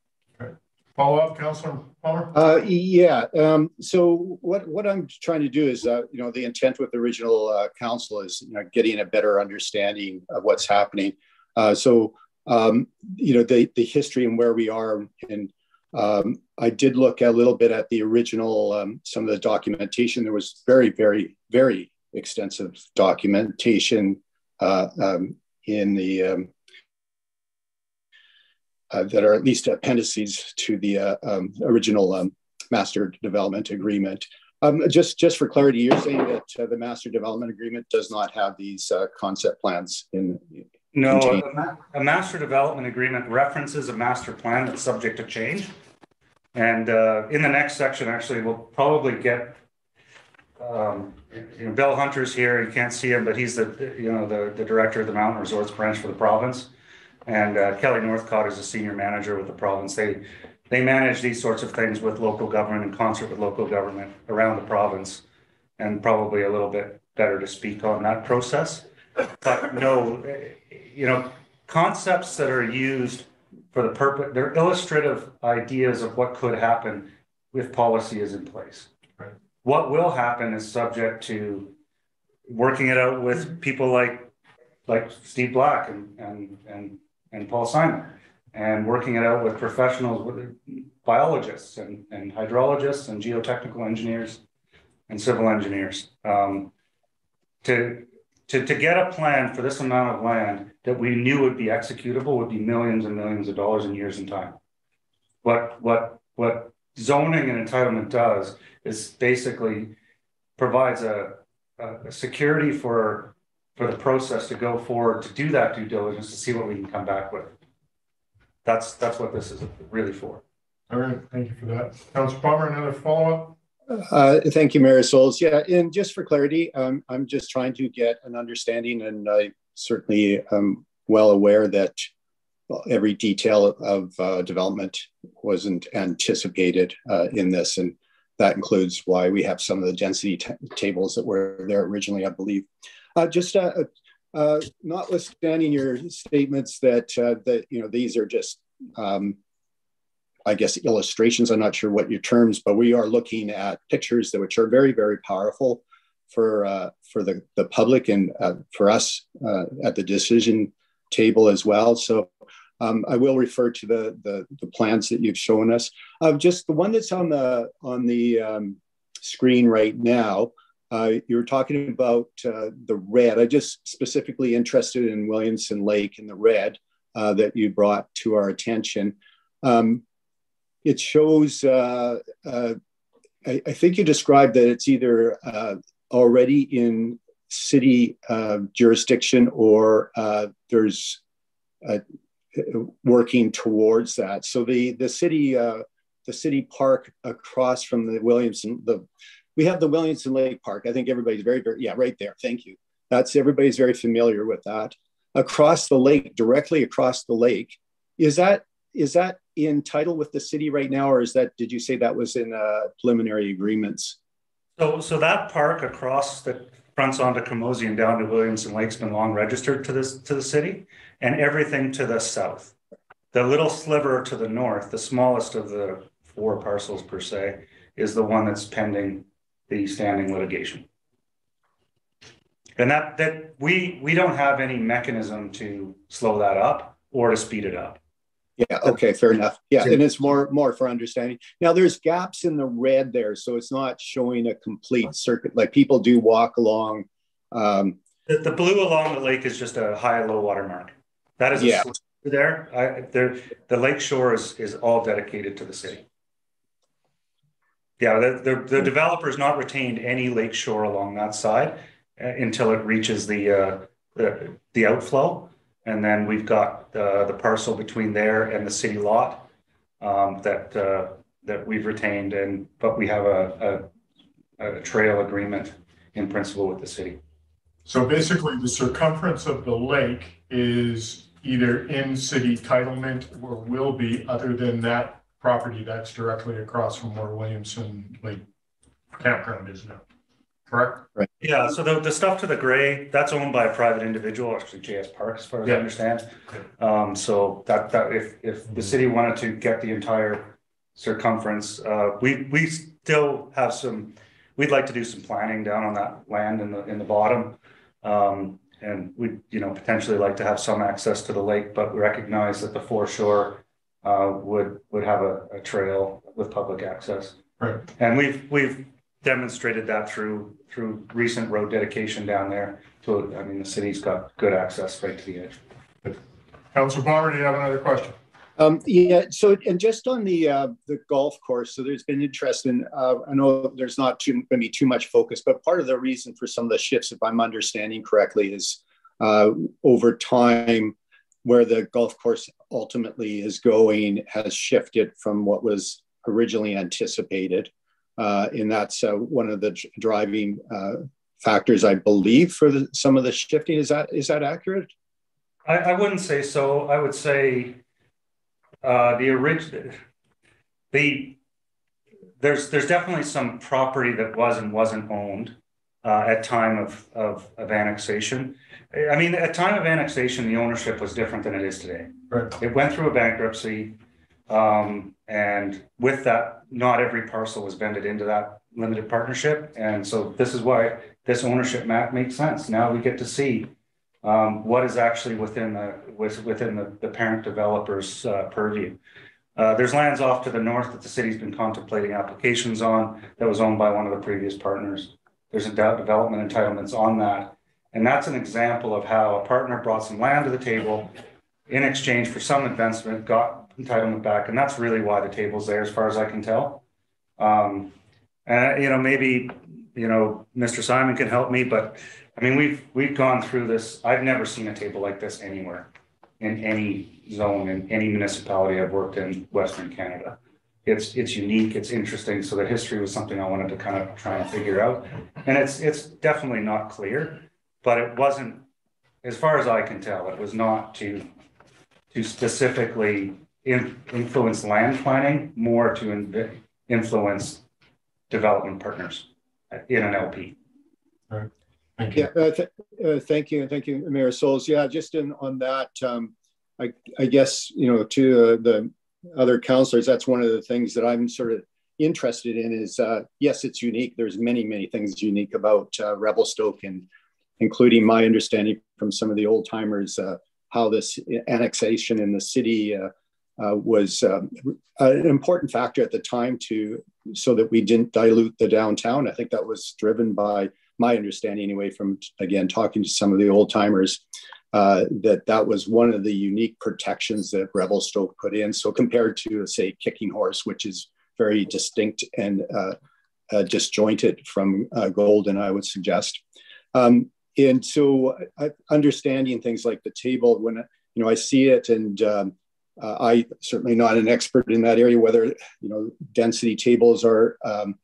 Speaker 2: Follow up, Councilor Palmer?
Speaker 8: Uh, yeah. Um, so what what I'm trying to do is, uh, you know, the intent with the original uh, council is, you know, getting a better understanding of what's happening. Uh, so, um, you know, the the history and where we are, and um, I did look a little bit at the original, um, some of the documentation. There was very, very, very extensive documentation uh, um, in the um, uh, that are at least appendices to the uh, um, original um, master development agreement. Um, just, just for clarity, you're saying that uh, the master development agreement does not have these uh, concept plans in.
Speaker 5: No, a, a, master development agreement references a master plan that's subject to change. And uh, in the next section, actually, we'll probably get um, you know, Bill Hunter's here. You can't see him, but he's the you know the, the director of the Mountain Resorts branch for the province. And uh, Kelly Northcott is a senior manager with the province. They they manage these sorts of things with local government in concert with local government around the province, and probably a little bit better to speak on that process. But no, you know, concepts that are used for the purpose, they're illustrative ideas of what could happen if policy is in place. Right. What will happen is subject to working it out with people like like Steve Black and and and and Paul Simon, and working it out with professionals, with biologists and, and hydrologists and geotechnical engineers and civil engineers. Um, to, to, to get a plan for this amount of land that we knew would be executable would be millions and millions of dollars in years and time. What, what, what zoning and entitlement does is basically provides a, a security for for the process to go forward to do that due diligence to see what we can come back with. That's that's what this is really for.
Speaker 2: All right, thank you for that. Councilor Palmer, another follow-up?
Speaker 8: Uh, thank you, Mayor Sulz. Yeah, and just for clarity, um, I'm just trying to get an understanding, and I certainly am well aware that every detail of uh, development wasn't anticipated uh, in this, and that includes why we have some of the density tables that were there originally, I believe. Uh, just uh, uh, notwithstanding your statements that that you know these are just, um, I guess, illustrations. I'm not sure what your terms, but we are looking at pictures that which are very very powerful for uh, for the the public and uh, for us uh, at the decision table as well. So. Um, I will refer to the, the, the plans that you've shown us. Uh, just the one that's on the on the um, screen right now. Uh, you were talking about uh, the red. I just specifically interested in Williamson Lake and the red that you brought to our attention. Um, it shows. Uh, uh, I, I, think you described that it's either uh, already in city jurisdiction or there's working towards that. So the the city uh, the city park across from the Williamson the we have the Williamson Lake Park. I think everybody's very very yeah right there. Thank you. That's everybody's very familiar with that. Across the lake, directly across the lake, is that is that in title with the city right now, or is that did you say that was in uh, preliminary agreements?
Speaker 5: So so that park across the fronts onto Camozzi and down to Williamson Lake's been long registered to this to the city and everything to the south. The little sliver to the north, the smallest of the four parcels per se, is the one that's pending the standing litigation. And that that we we don't have any mechanism to slow that up or to speed it up.
Speaker 8: Yeah, okay, fair enough. Yeah, and it's more more for understanding. Now there's gaps in the red there, so it's not showing a complete circuit. Like people do walk along. Um,
Speaker 5: the, the blue along the lake is just a high low water mark. That is
Speaker 8: Yeah.
Speaker 5: there. I, there, the lake shore is, is all dedicated to the city. Yeah, the, the, the developer's not retained any lake shore along that side uh, until it reaches the, uh, the, the outflow. And then we've got, uh, the parcel between there and the city lot, um, that, uh, that we've retained and, but we have a, a, a trail agreement in principle with the city.
Speaker 2: So basically, the circumference of the lake is either in city titlement or will be, other than that property that's directly across from where Williamson Lake Campground is now. Correct? Right.
Speaker 5: Yeah, so the, the stuff to the gray, that's owned by a private individual, actually JS Park, as far as I
Speaker 2: Yeah.
Speaker 5: understand. Um, so that, that, if, if the city wanted to get the entire circumference, uh, we, we still have some, we'd like to do some planning down on that land in the, in the bottom. Um, and we, you know, potentially like to have some access to the lake, but we recognize that the foreshore uh, would, would have a, a trail with public access.
Speaker 2: Right.
Speaker 5: And we've, we've demonstrated that through, through recent road dedication down there. To, I mean, the city's got good access right to the edge.
Speaker 2: Council Palmer, do you have another question?
Speaker 8: Um, yeah, so and just on the uh, the golf course, so there's been interest in. Uh, I know there's not too going to be too much focus, but part of the reason for some of the shifts, if I'm understanding correctly, is uh, over time where the golf course ultimately is going has shifted from what was originally anticipated, uh, and that's uh, one of the driving uh, factors, I believe, for the, some of the shifting. Is that is that accurate?
Speaker 5: I, I wouldn't say so. I would say uh, the original, the there's there's definitely some property that was and wasn't owned uh, at time of, of of annexation. I mean, at time of annexation, the ownership was different than it is today.
Speaker 2: Right.
Speaker 5: It went through a bankruptcy, um, and with that, not every parcel was vended into that limited partnership. And so this is why this ownership map makes sense. Now we get to see um, what is actually within the with, within the, the parent developer's uh, purview. Uh, there's lands off to the north that the city's been contemplating applications on that was owned by one of the previous partners. There's a de- development entitlements on that. And that's an example of how a partner brought some land to the table in exchange for some investment, got entitlement back. And that's really why the table's there, as far as I can tell. Um, and, you know, maybe, you know, Mr. Simon can help me, but I mean, we've, we've gone through this. I've never seen a table like this anywhere in any zone, in any municipality I've worked in Western Canada. It's, it's unique, it's interesting. So the history was something I wanted to kind of try and figure out. And it's, it's definitely not clear, but it wasn't, as far as I can tell, it was not to, to specifically in- influence land planning more to inv- influence development partners in an LP.
Speaker 2: Thank
Speaker 8: Yeah, uh, th- uh, thank you, thank you, Mayor Sulz. Yeah, just in on that, um, I, I guess, you know, to uh, the other counselors, that's one of the things that I'm sort of interested in is, uh, yes, it's unique. There's many, many things unique about uh, Revelstoke and including my understanding from some of the old timers, uh, how this annexation in the city uh, was um, an important factor at the time to so that we didn't dilute the downtown. I think that was driven by my understanding anyway from again talking to some of the old timers uh, that that was one of the unique protections that revelstoke put in so compared to say kicking horse which is very distinct and uh, uh, disjointed from uh, golden i would suggest um, and so uh, understanding things like the table when you know i see it and um, uh, i certainly not an expert in that area whether you know density tables are um,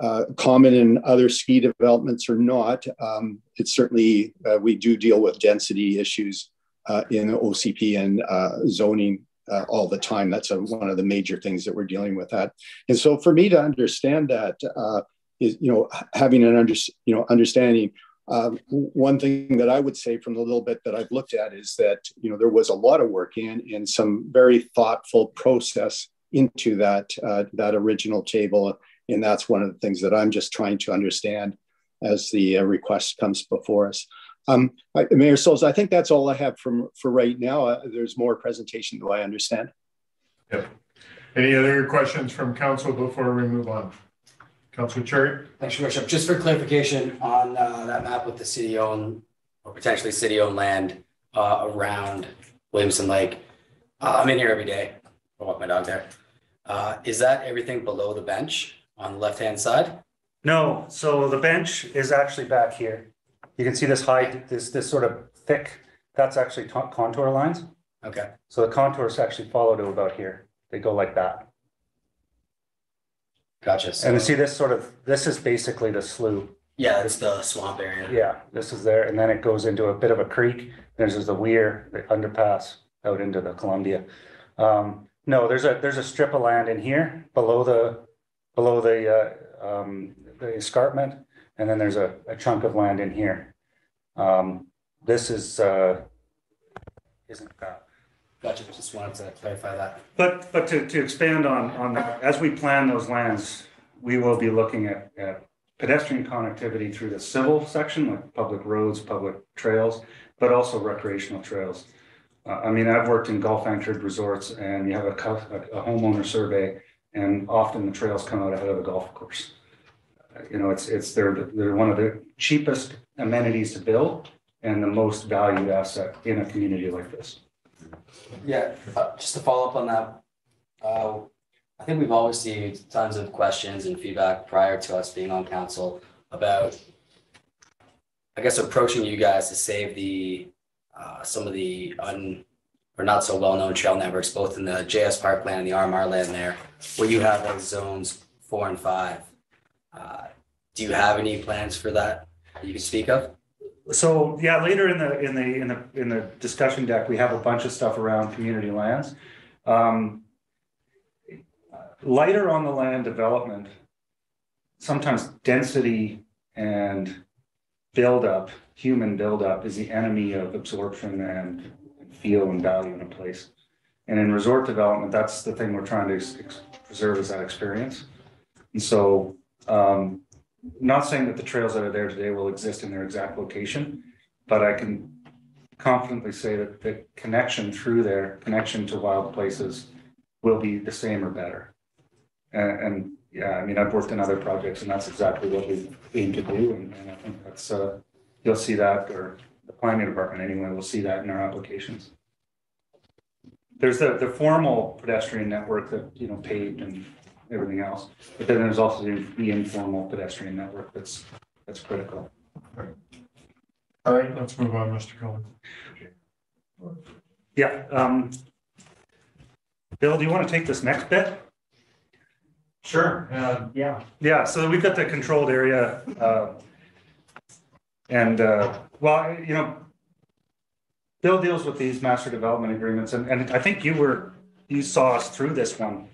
Speaker 8: uh, common in other ski developments or not. Um, it's certainly, uh, we do deal with density issues uh, in OCP and uh, zoning uh, all the time. That's a, one of the major things that we're dealing with that. And so for me to understand that is, you know, having an under, you know, understanding, um, one thing that I would say from the little bit that I've looked at is that, you know, there was a lot of work in, in some very thoughtful process into that, that original table and that's one of the things that I'm just trying to understand as the uh, request comes before us. Um, I, Mayor Sulz, I think that's all I have from for right now. Uh, there's more presentation, do I understand?
Speaker 2: Yep. Any other questions from council before we move on? Councilor Cherry?
Speaker 1: Thanks, Your Worship. Just for clarification on uh, that map with the city-owned or potentially city-owned land uh, around Williamson Lake. Uh, I'm in here every day. I walk my dog there. Uh, is that everything below the bench on the left-hand side?
Speaker 5: No, so the bench is actually back here. You can see this high, this, this sort of thick, that's actually contour lines.
Speaker 1: Okay,
Speaker 5: So the contours actually follow to about here. They go like that.
Speaker 1: Gotcha. So,
Speaker 5: And you see this sort of, this is basically the slough.
Speaker 1: yeah, it's the swamp area.
Speaker 5: Yeah, this is there, and then it goes into a bit of a creek. There's just the weir, the underpass out into the Columbia. Um, no, there's a, there's a strip of land in here below the, below the, uh, um, the escarpment. And then there's a, a chunk of land in here. Um, this is, uh, isn't that.
Speaker 1: Gotcha. Just wanted to clarify that.
Speaker 5: But, but to, to expand on, on that, as we plan those lands, we will be looking at, at pedestrian connectivity through the civil section, like public roads, public trails, but also recreational trails. Uh, I mean, I've worked in golf anchored resorts and you have a, a a homeowner survey and often the trails come out ahead of the golf course. You know, it's, it's, they're, they're one of the cheapest amenities to build and the most valued asset in a community like this.
Speaker 1: Yeah, uh, just to follow up on that, uh, I think we've always seen tons of questions and feedback prior to us being on council about, I guess, approaching you guys to save the, uh, some of the un, or not so well-known trail networks, both in the JS Park land and the RMR land there, where you have those zones four and five. Uh, Do you have any plans for that that you can speak of?
Speaker 5: So, yeah, later in the, in the, in the, in the discussion deck, we have a bunch of stuff around community lands. Um, Lighter on the land development, sometimes density and buildup, human buildup is the enemy of absorption and feel and value in a place. And in resort development, that's the thing we're trying to preserve is that experience. And so, um, not saying that the trails that are there today will exist in their exact location, but I can confidently say that the connection through there, connection to wild places will be the same or better. And, and yeah, I mean, I've worked in other projects and that's exactly what we aim to do. And, and I think that's, uh, you'll see that, or the planning department anyway, will see that in our applications. There's the, the formal pedestrian network that, you know, paved and everything else. But then there's also the the informal pedestrian network that's, that's critical.
Speaker 2: All right, let's move on, Mr. Cullen.
Speaker 5: Yeah, um. Bill, do you want to take this next bit?
Speaker 3: Sure, uh,
Speaker 5: Yeah. Yeah, so we've got the controlled area, uh. And, uh, well, you know. Bill deals with these master development agreements, and, and I think you were, you saw us through this one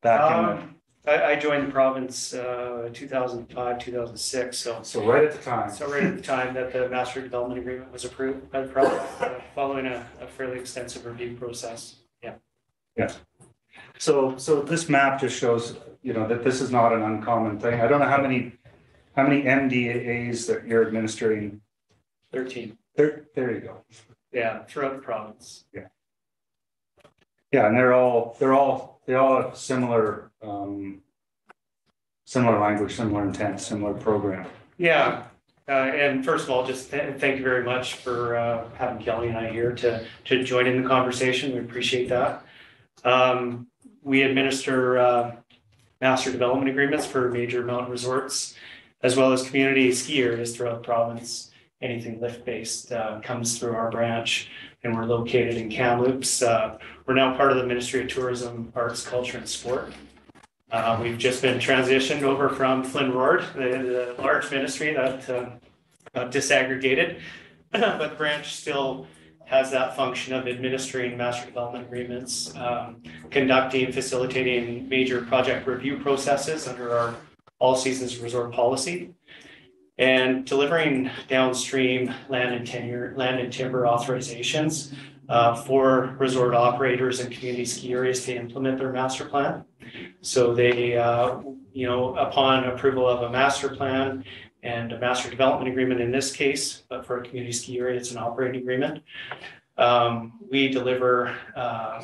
Speaker 5: back in
Speaker 9: Um, I, I joined the province, uh, two thousand five, two thousand six, so.
Speaker 5: so right at the time.
Speaker 9: So right at the time that the master development agreement was approved by the province, uh, following a, a fairly extensive review process. Yeah. Yeah.
Speaker 5: So, so this map just shows, you know, that this is not an uncommon thing. I don't know how many, how many MDAs that you're administering.
Speaker 9: Thirteen,
Speaker 5: There, there you go.
Speaker 9: yeah, throughout the province.
Speaker 5: Yeah, and they're all, they're all, they all have similar, um, similar language, similar intent, similar program.
Speaker 9: Yeah, uh, and first of all, just th- thank you very much for, uh, having Kelly and I here to, to join in the conversation. We appreciate that. Um, we administer, uh, master development agreements for major mountain resorts as well as community ski areas throughout the province. Anything lift-based, uh, comes through our branch and we're located in Kamloops. Uh, we're now part of the Ministry of Tourism, Arts, Culture and Sport. Uh, we've just been transitioned over from FLNRORD, the, the large ministry that uh, disaggregated. But the branch still has that function of administering master development agreements, um, conducting, facilitating major project review processes under our all seasons resort policy. And delivering downstream land and tenure, land and timber authorizations uh, for resort operators and community ski areas to implement their master plan. So they, uh, you know, upon approval of a master plan and a master development agreement in this case, but for a community ski area, it's an operating agreement. Um, we deliver, uh,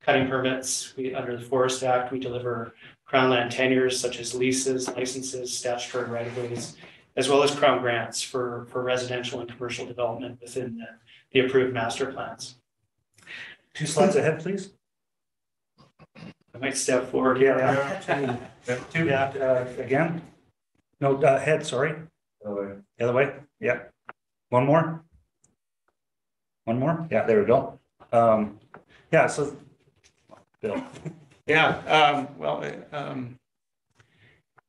Speaker 9: cutting permits, we, under the Forest Act, we deliver crown land tenures such as leases, licenses, statutory right of ways, as well as crown grants for, for residential and commercial development within the, the approved master plans.
Speaker 5: Two slides ahead, please.
Speaker 9: I might step forward here.
Speaker 5: Yeah. Two, yeah, uh, again? No, uh, head, sorry. The other way, yeah. One more? One more? Yeah, there we go. Um, yeah, so. Bill,
Speaker 9: Yeah, um, well, um,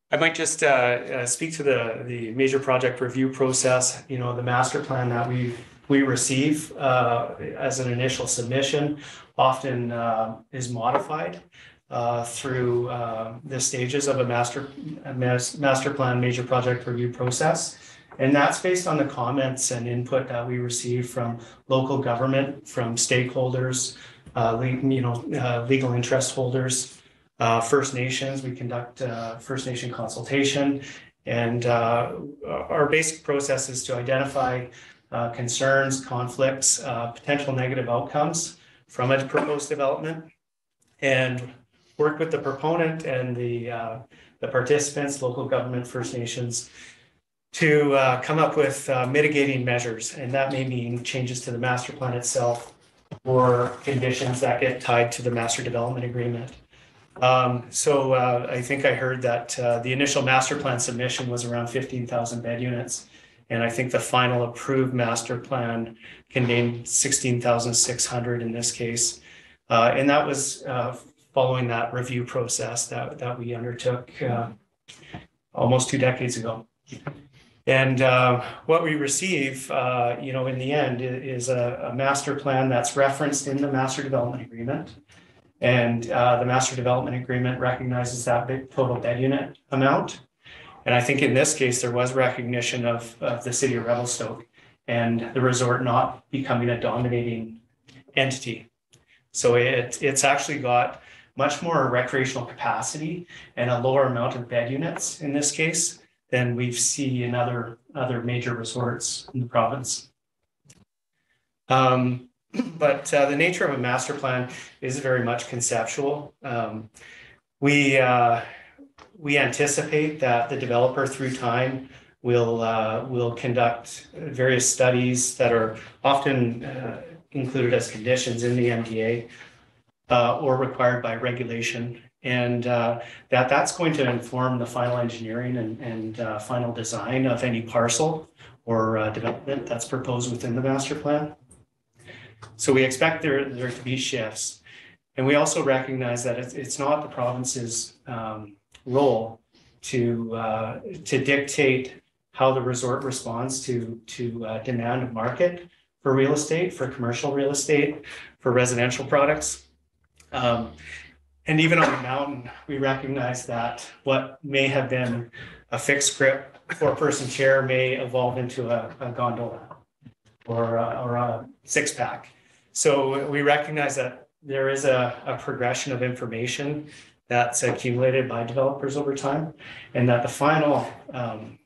Speaker 9: I might just, uh, uh, speak to the, the major project review process, you know, the master plan that we, we receive, uh, as an initial submission often, uh, is modified, uh, through, uh, the stages of a master, a mas- master plan major project review process. And that's based on the comments and input that we receive from local government, from stakeholders, le- you know, legal interest holders, uh, First Nations. We conduct uh, First Nation consultation, and uh, our basic process is to identify uh, concerns, conflicts, uh, potential negative outcomes from a proposed development, and work with the proponent and the uh, the participants, local government, First Nations. To come up with mitigating measures, and that may mean changes to the master plan itself, or conditions that get tied to the master development agreement. Um, so, uh, I think I heard that, uh, the initial master plan submission was around fifteen thousand bed units. And I think the final approved master plan contained sixteen thousand six hundred in this case. Uh, and that was, uh, following that review process that, that we undertook, uh, almost two decades ago. And uh, what we receive, uh, you know, in the end is a, a master plan that's referenced in the master development agreement. And uh, the master development agreement recognizes that big total bed unit amount. And I think in this case, there was recognition of, of the city of Revelstoke and the resort not becoming a dominating entity. So it, it's actually got much more recreational capacity and a lower amount of bed units in this case than we see in other, other major resorts in the province. Um, but uh, the nature of a master plan is very much conceptual. Um, we, uh, we anticipate that the developer through time will, uh, will conduct various studies that are often uh, included as conditions in the MDA uh, or required by regulation. And uh, that that's going to inform the final engineering and, and final design of any parcel or development that's proposed within the master plan. So we expect there, there to be shifts. And we also recognize that it's, it's not the province's um, role to, uh, to dictate how the resort responds to, to uh, demand of market for real estate, for commercial real estate, for residential products. Um, and even on the mountain, we recognize that what may have been a fixed grip four-person chair may evolve into a, a gondola or a, or a six-pack. So we recognize that there is a, a progression of information that's accumulated by developers over time, and that the final um,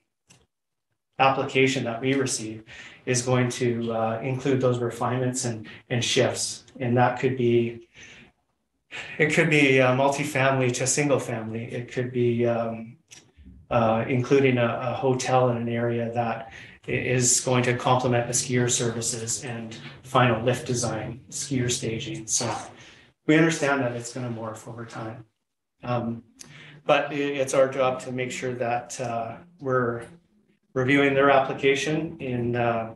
Speaker 9: application that we receive is going to uh, include those refinements and, and shifts. And that could be, it could be uh, multifamily to single family. It could be um, uh, including a, a hotel in an area that is going to complement the skier services and final lift design, skier staging. So we understand that it's going to morph over time. Um, but it's our job to make sure that uh, we're reviewing their application in uh,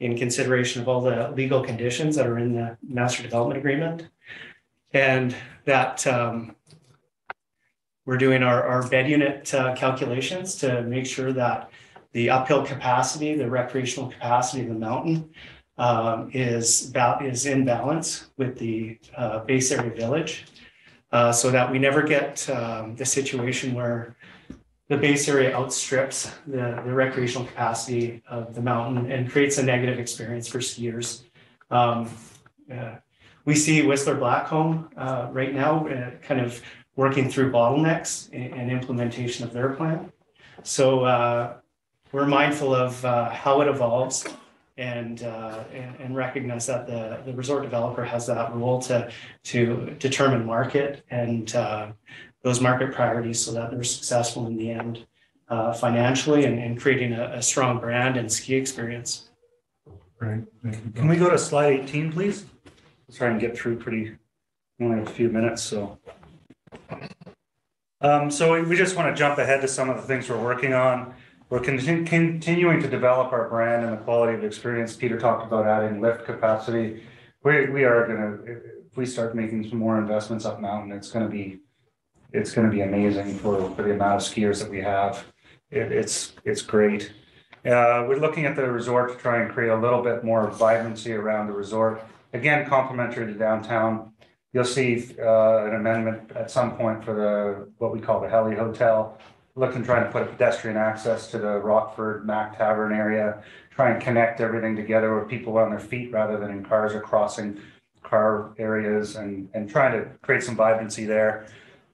Speaker 9: in consideration of all the legal conditions that are in the master development agreement. And that um, we're doing our, our bed unit uh, calculations to make sure that the uphill capacity, the recreational capacity of the mountain um, is is in balance with the uh, base area village. Uh, so that we never get um, the situation where the base area outstrips the, the recreational capacity of the mountain and creates a negative experience for skiers. Um, uh, we see Whistler Blackcomb uh, right now uh, kind of working through bottlenecks and, and implementation of their plan. So uh, we're mindful of uh, how it evolves and, uh, and and recognize that the, the resort developer has that role to to determine market and uh, those market priorities so that they're successful in the end uh, financially and, and creating a, a strong brand and ski experience.
Speaker 2: Great, thank you.
Speaker 5: Can we go to slide eighteen, please? Let's try and get through pretty, we only have a few minutes, so. Um, so we- we just want to jump ahead to some of the things we're working on. We're contin- continuing to develop our brand and the quality of experience. Peter talked about adding lift capacity. We, we are gonna, if if we start making some more investments up mountain, it's gonna be, it's gonna be amazing for, for the amount of skiers that we have. It, it's, it's great. Uh, we're looking at the resort to try and create a little bit more vibrancy around the resort. Again, complementary to downtown. You'll see, uh, an amendment at some point for the, what we call the Heli Hotel. Looking, trying to put a pedestrian access to the Rockford Mac Tavern area. Try and connect everything together where people on their feet rather than in cars or crossing car areas and, and trying to create some vibrancy there.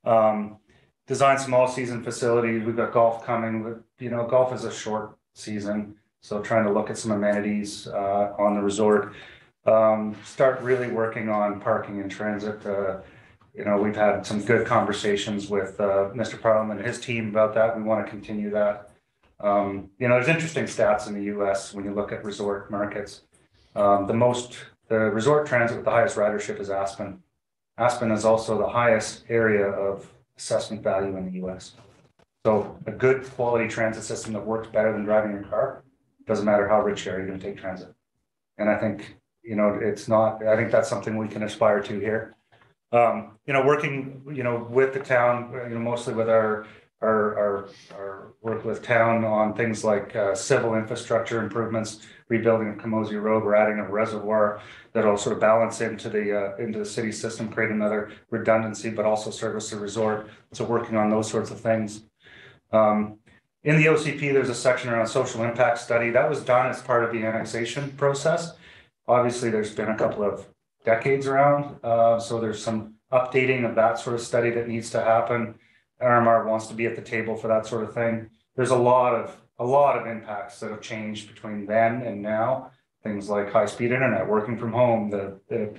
Speaker 5: Um, design some all-season facilities. We've got golf coming, but, you know, golf is a short season. So trying to look at some amenities, uh, on the resort. Um, start really working on parking and transit. Uh, you know, we've had some good conversations with, uh, Mr. Parliament and his team about that. We want to continue that. Um, you know, there's interesting stats in the US when you look at resort markets. Um, the most, the resort transit with the highest ridership is Aspen. Aspen is also the highest area of assessment value in the US. So a good quality transit system that works better than driving your car, doesn't matter how rich you are, you're gonna take transit. And I think, you know, it's not, I think that's something we can aspire to here. Um, you know, working, you know, with the town, you know, mostly with our, our, our, our work with town on things like, uh, civil infrastructure improvements, rebuilding of Camozzi Road, we're adding a reservoir that'll sort of balance into the, uh, into the city system, create another redundancy, but also service the resort. So working on those sorts of things. Um, in the OCP, there's a section around social impact study that was done as part of the annexation process. Obviously, there's been a couple of decades around, uh, so there's some updating of that sort of study that needs to happen. RMR wants to be at the table for that sort of thing. There's a lot of, a lot of impacts that have changed between then and now. Things like high-speed internet, working from home, the, the,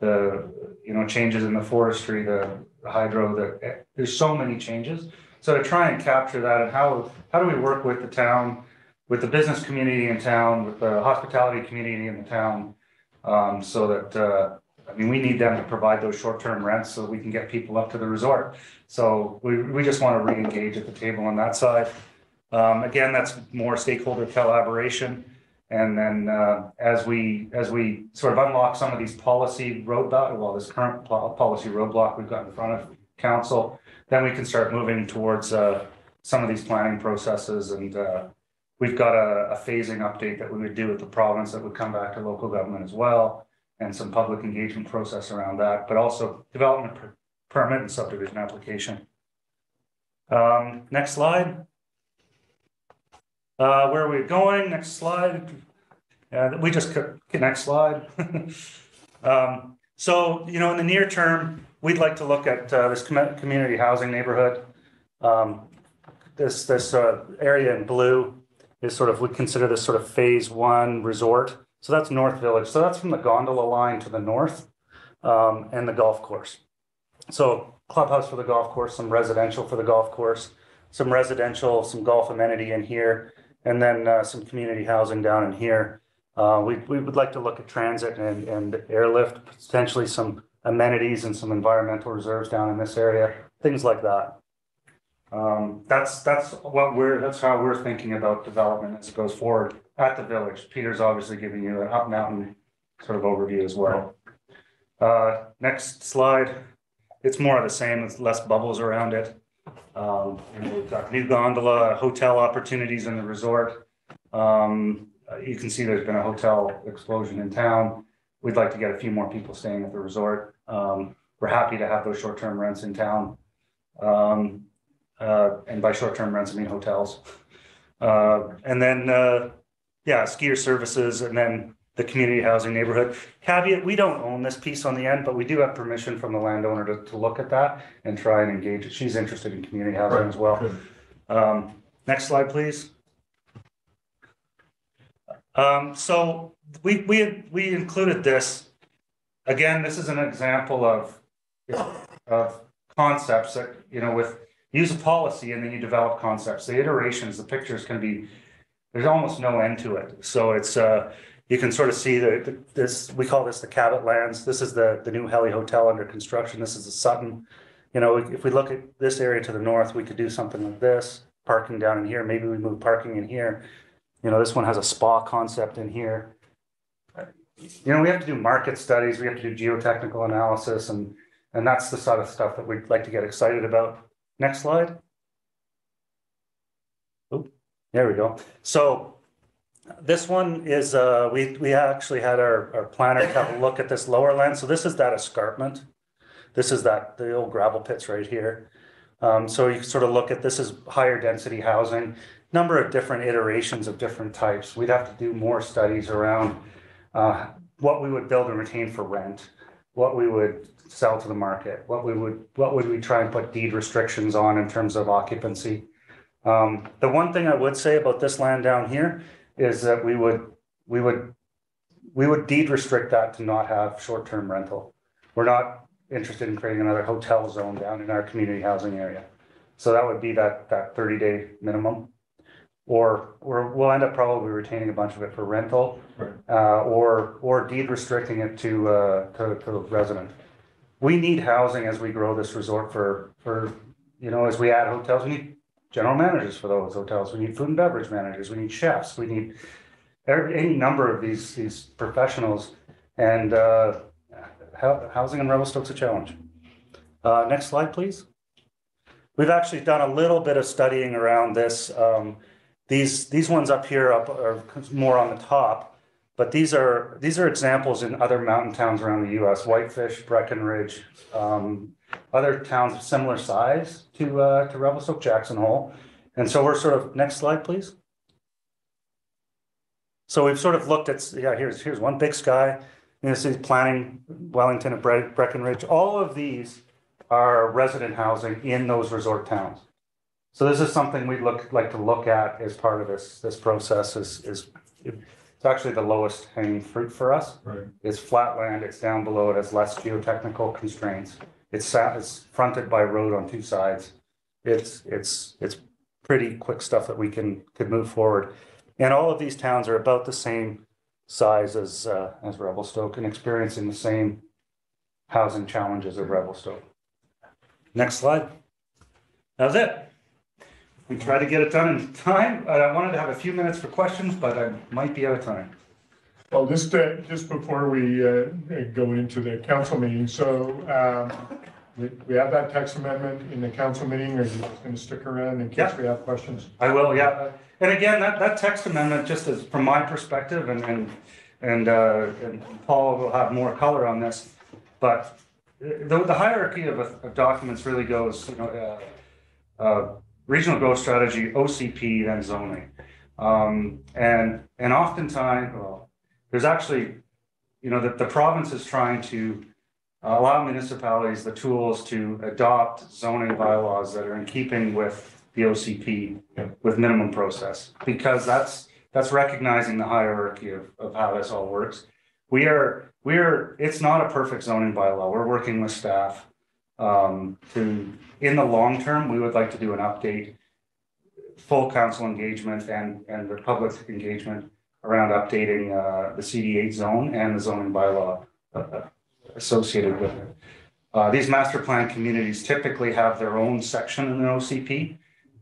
Speaker 5: the, you know, changes in the forestry, the hydro, the, there's so many changes. So to try and capture that and how, how do we work with the town, with the business community in town, with the hospitality community in the town? Um, so that, uh, I mean, we need them to provide those short-term rents so we can get people up to the resort. So we, we just want to re-engage at the table on that side. Um, again, that's more stakeholder collaboration. And then, uh, as we, as we sort of unlock some of these policy roadblock, well, this current policy roadblock we've got in front of council, then we can start moving towards, uh, some of these planning processes and, uh, We've got a, a phasing update that we would do with the province that would come back to local government as well. And some public engagement process around that, but also development per- permit and subdivision application. Um, next slide. Uh, where are we going? Next slide. Uh, we just, could- next slide. Um, so, you know, in the near term, we'd like to look at, uh, this commu- community housing neighborhood. Um, this, this, uh, area in blue is sort of, we consider this sort of phase one resort. So that's North Village. So that's from the gondola line to the north, um, and the golf course. So clubhouse for the golf course, some residential for the golf course, some residential, some golf amenity in here, and then, uh, some community housing down in here. Uh, we, we would like to look at transit and, and airlift, potentially some amenities and some environmental reserves down in this area, things like that. Um, that's, that's what we're, that's how we're thinking about development as it goes forward at the village. Peter's obviously giving you an up mountain sort of overview as well. Uh, next slide, it's more of the same, with less bubbles around it. Um, and we've got new gondola, hotel opportunities in the resort. Um, you can see there's been a hotel explosion in town. We'd like to get a few more people staying at the resort. Um, we're happy to have those short-term rents in town. Um, uh, and by short-term rents, I mean hotels. Uh, and then, uh, yeah, skier services and then the community housing neighborhood. Caveat, we don't own this piece on the end, but we do have permission from the landowner to, to look at that and try and engage. it. She's interested in community housing as well. Um, next slide, please. Um, so we, we, we included this. Again, this is an example of, of concepts that, you know, with, use a policy and then you develop concepts. The iterations, the pictures can be, there's almost no end to it. So it's, uh, you can sort of see that this, we call this the Cabot Lands. This is the, the new Heli Hotel under construction. This is the Sutton. You know, if we look at this area to the north, we could do something like this, parking down in here. Maybe we move parking in here. You know, this one has a spa concept in here. You know, we have to do market studies, we have to do geotechnical analysis and, and that's the sort of stuff that we'd like to get excited about. Next slide. There we go. So this one is, uh, we, we actually had our, our planner have a look at this lower land. So this is that escarpment. This is that, the old gravel pits right here. Um, so you sort of look at, this is higher density housing, number of different iterations of different types. We'd have to do more studies around uh, what we would build and retain for rent, what we would sell to the market, what we would, what would we try and put deed restrictions on in terms of occupancy. Um, the one thing I would say about this land down here is that we would, we would, we would deed restrict that to not have short-term rental. We're not interested in creating another hotel zone down in our community housing area. So that would be that, that thirty-day minimum. Or, or we'll end up probably retaining a bunch of it for rental.
Speaker 2: Right.
Speaker 5: Uh, or, or deed restricting it to, uh, to, to resident. We need housing as we grow this resort for, for, you know, as we add hotels, we need general managers for those hotels, we need food and beverage managers, we need chefs, we need any number of these, these professionals. And, uh, hou- housing in Revelstoke's a challenge. Uh, next slide, please. We've actually done a little bit of studying around this. Um, these, these ones up here up are more on the top. But these are, these are examples in other mountain towns around the US, Whitefish, Breckenridge, um, other towns of similar size to, uh, to Revelstoke, Jackson Hole. And so we're sort of, next slide, please. So we've sort of looked at, yeah, here's, here's one big sky. This is planning Wellington and Bre- Breckenridge. All of these are resident housing in those resort towns. So this is something we'd look, like to look at as part of this, this process is, is, it's actually the lowest hanging fruit for us.
Speaker 2: Right.
Speaker 5: It's flat land, it's down below, it has less geotechnical constraints. It's sa- it's fronted by road on two sides. It's, it's, it's pretty quick stuff that we can, could move forward. And all of these towns are about the same size as, uh, as Revelstoke and experiencing the same housing challenges of Revelstoke. Next slide. That was it. We tried to get it done in time. Uh, I wanted to have a few minutes for questions, but I might be out of time.
Speaker 2: Well, just, uh, just before we, uh, go into the council meeting, so, um, we, we have that text amendment in the council meeting, or are you just gonna stick around in case
Speaker 5: Yeah.
Speaker 2: we have questions?
Speaker 5: I will, yeah. and again, that, that text amendment, just as from my perspective, and, and, and, uh, and Paul will have more color on this, but the, the hierarchy of, of documents really goes, you know, uh, uh, regional growth strategy, OCP, then zoning. Um, and, and oftentimes, well, there's actually, you know, the, the province is trying to allow municipalities the tools to adopt zoning bylaws that are in keeping with the OCP with minimum process, because that's, that's recognizing the hierarchy of, of how this all works. We are, we are, it's not a perfect zoning bylaw. We're working with staff um, to, in the long term, we would like to do an update, full council engagement and, and the public engagement around updating uh, the CD eight zone and the zoning bylaw uh, associated with it. Uh, these master plan communities typically have their own section in the OCP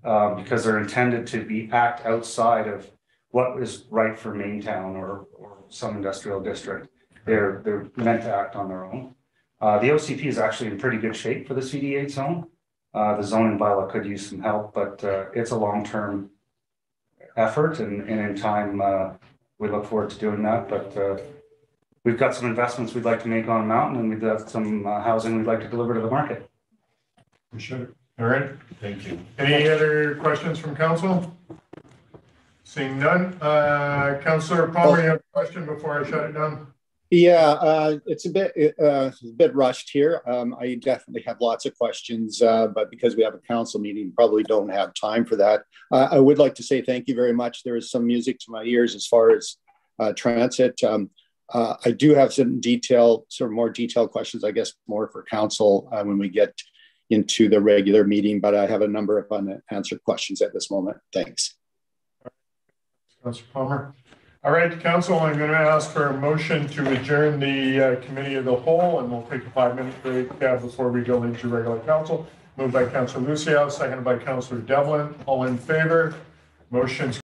Speaker 5: uh, because they're intended to be act outside of what is right for Maintown or, or some industrial district. They're, they're meant to act on their own. Uh, the OCP is actually in pretty good shape for the CD8 zone. Uh, the zoning bylaw could use some help, but uh, it's a long-term effort and, in time, we look forward to doing that, but we've got some investments we'd like to make on Mountain and we've got some housing we'd like to deliver to the market.
Speaker 2: Appreciate it. All right.
Speaker 4: Thank you.
Speaker 2: Any other questions from council? Seeing none, Councillor Palmer, you have a question before I shut it down?
Speaker 8: Yeah, uh, it's a bit uh, a bit rushed here. Um, I definitely have lots of questions, uh, but because we have a council meeting, probably don't have time for that. Uh, I would like to say thank you very much. There is some music to my ears as far as uh, transit. Um, uh, I do have some detail, sort of more detailed questions, I guess, more for council when we get into the regular meeting. But I have a number of unanswered questions at this moment. Thanks.
Speaker 2: Councillor Palmer. All right, council, I'm going to ask for a motion to adjourn the uh, committee of the whole, and we'll take a five-minute break uh, before we go into regular council. Moved by Councillor Lucio, seconded by Councillor Devlin. All in favor? Motion's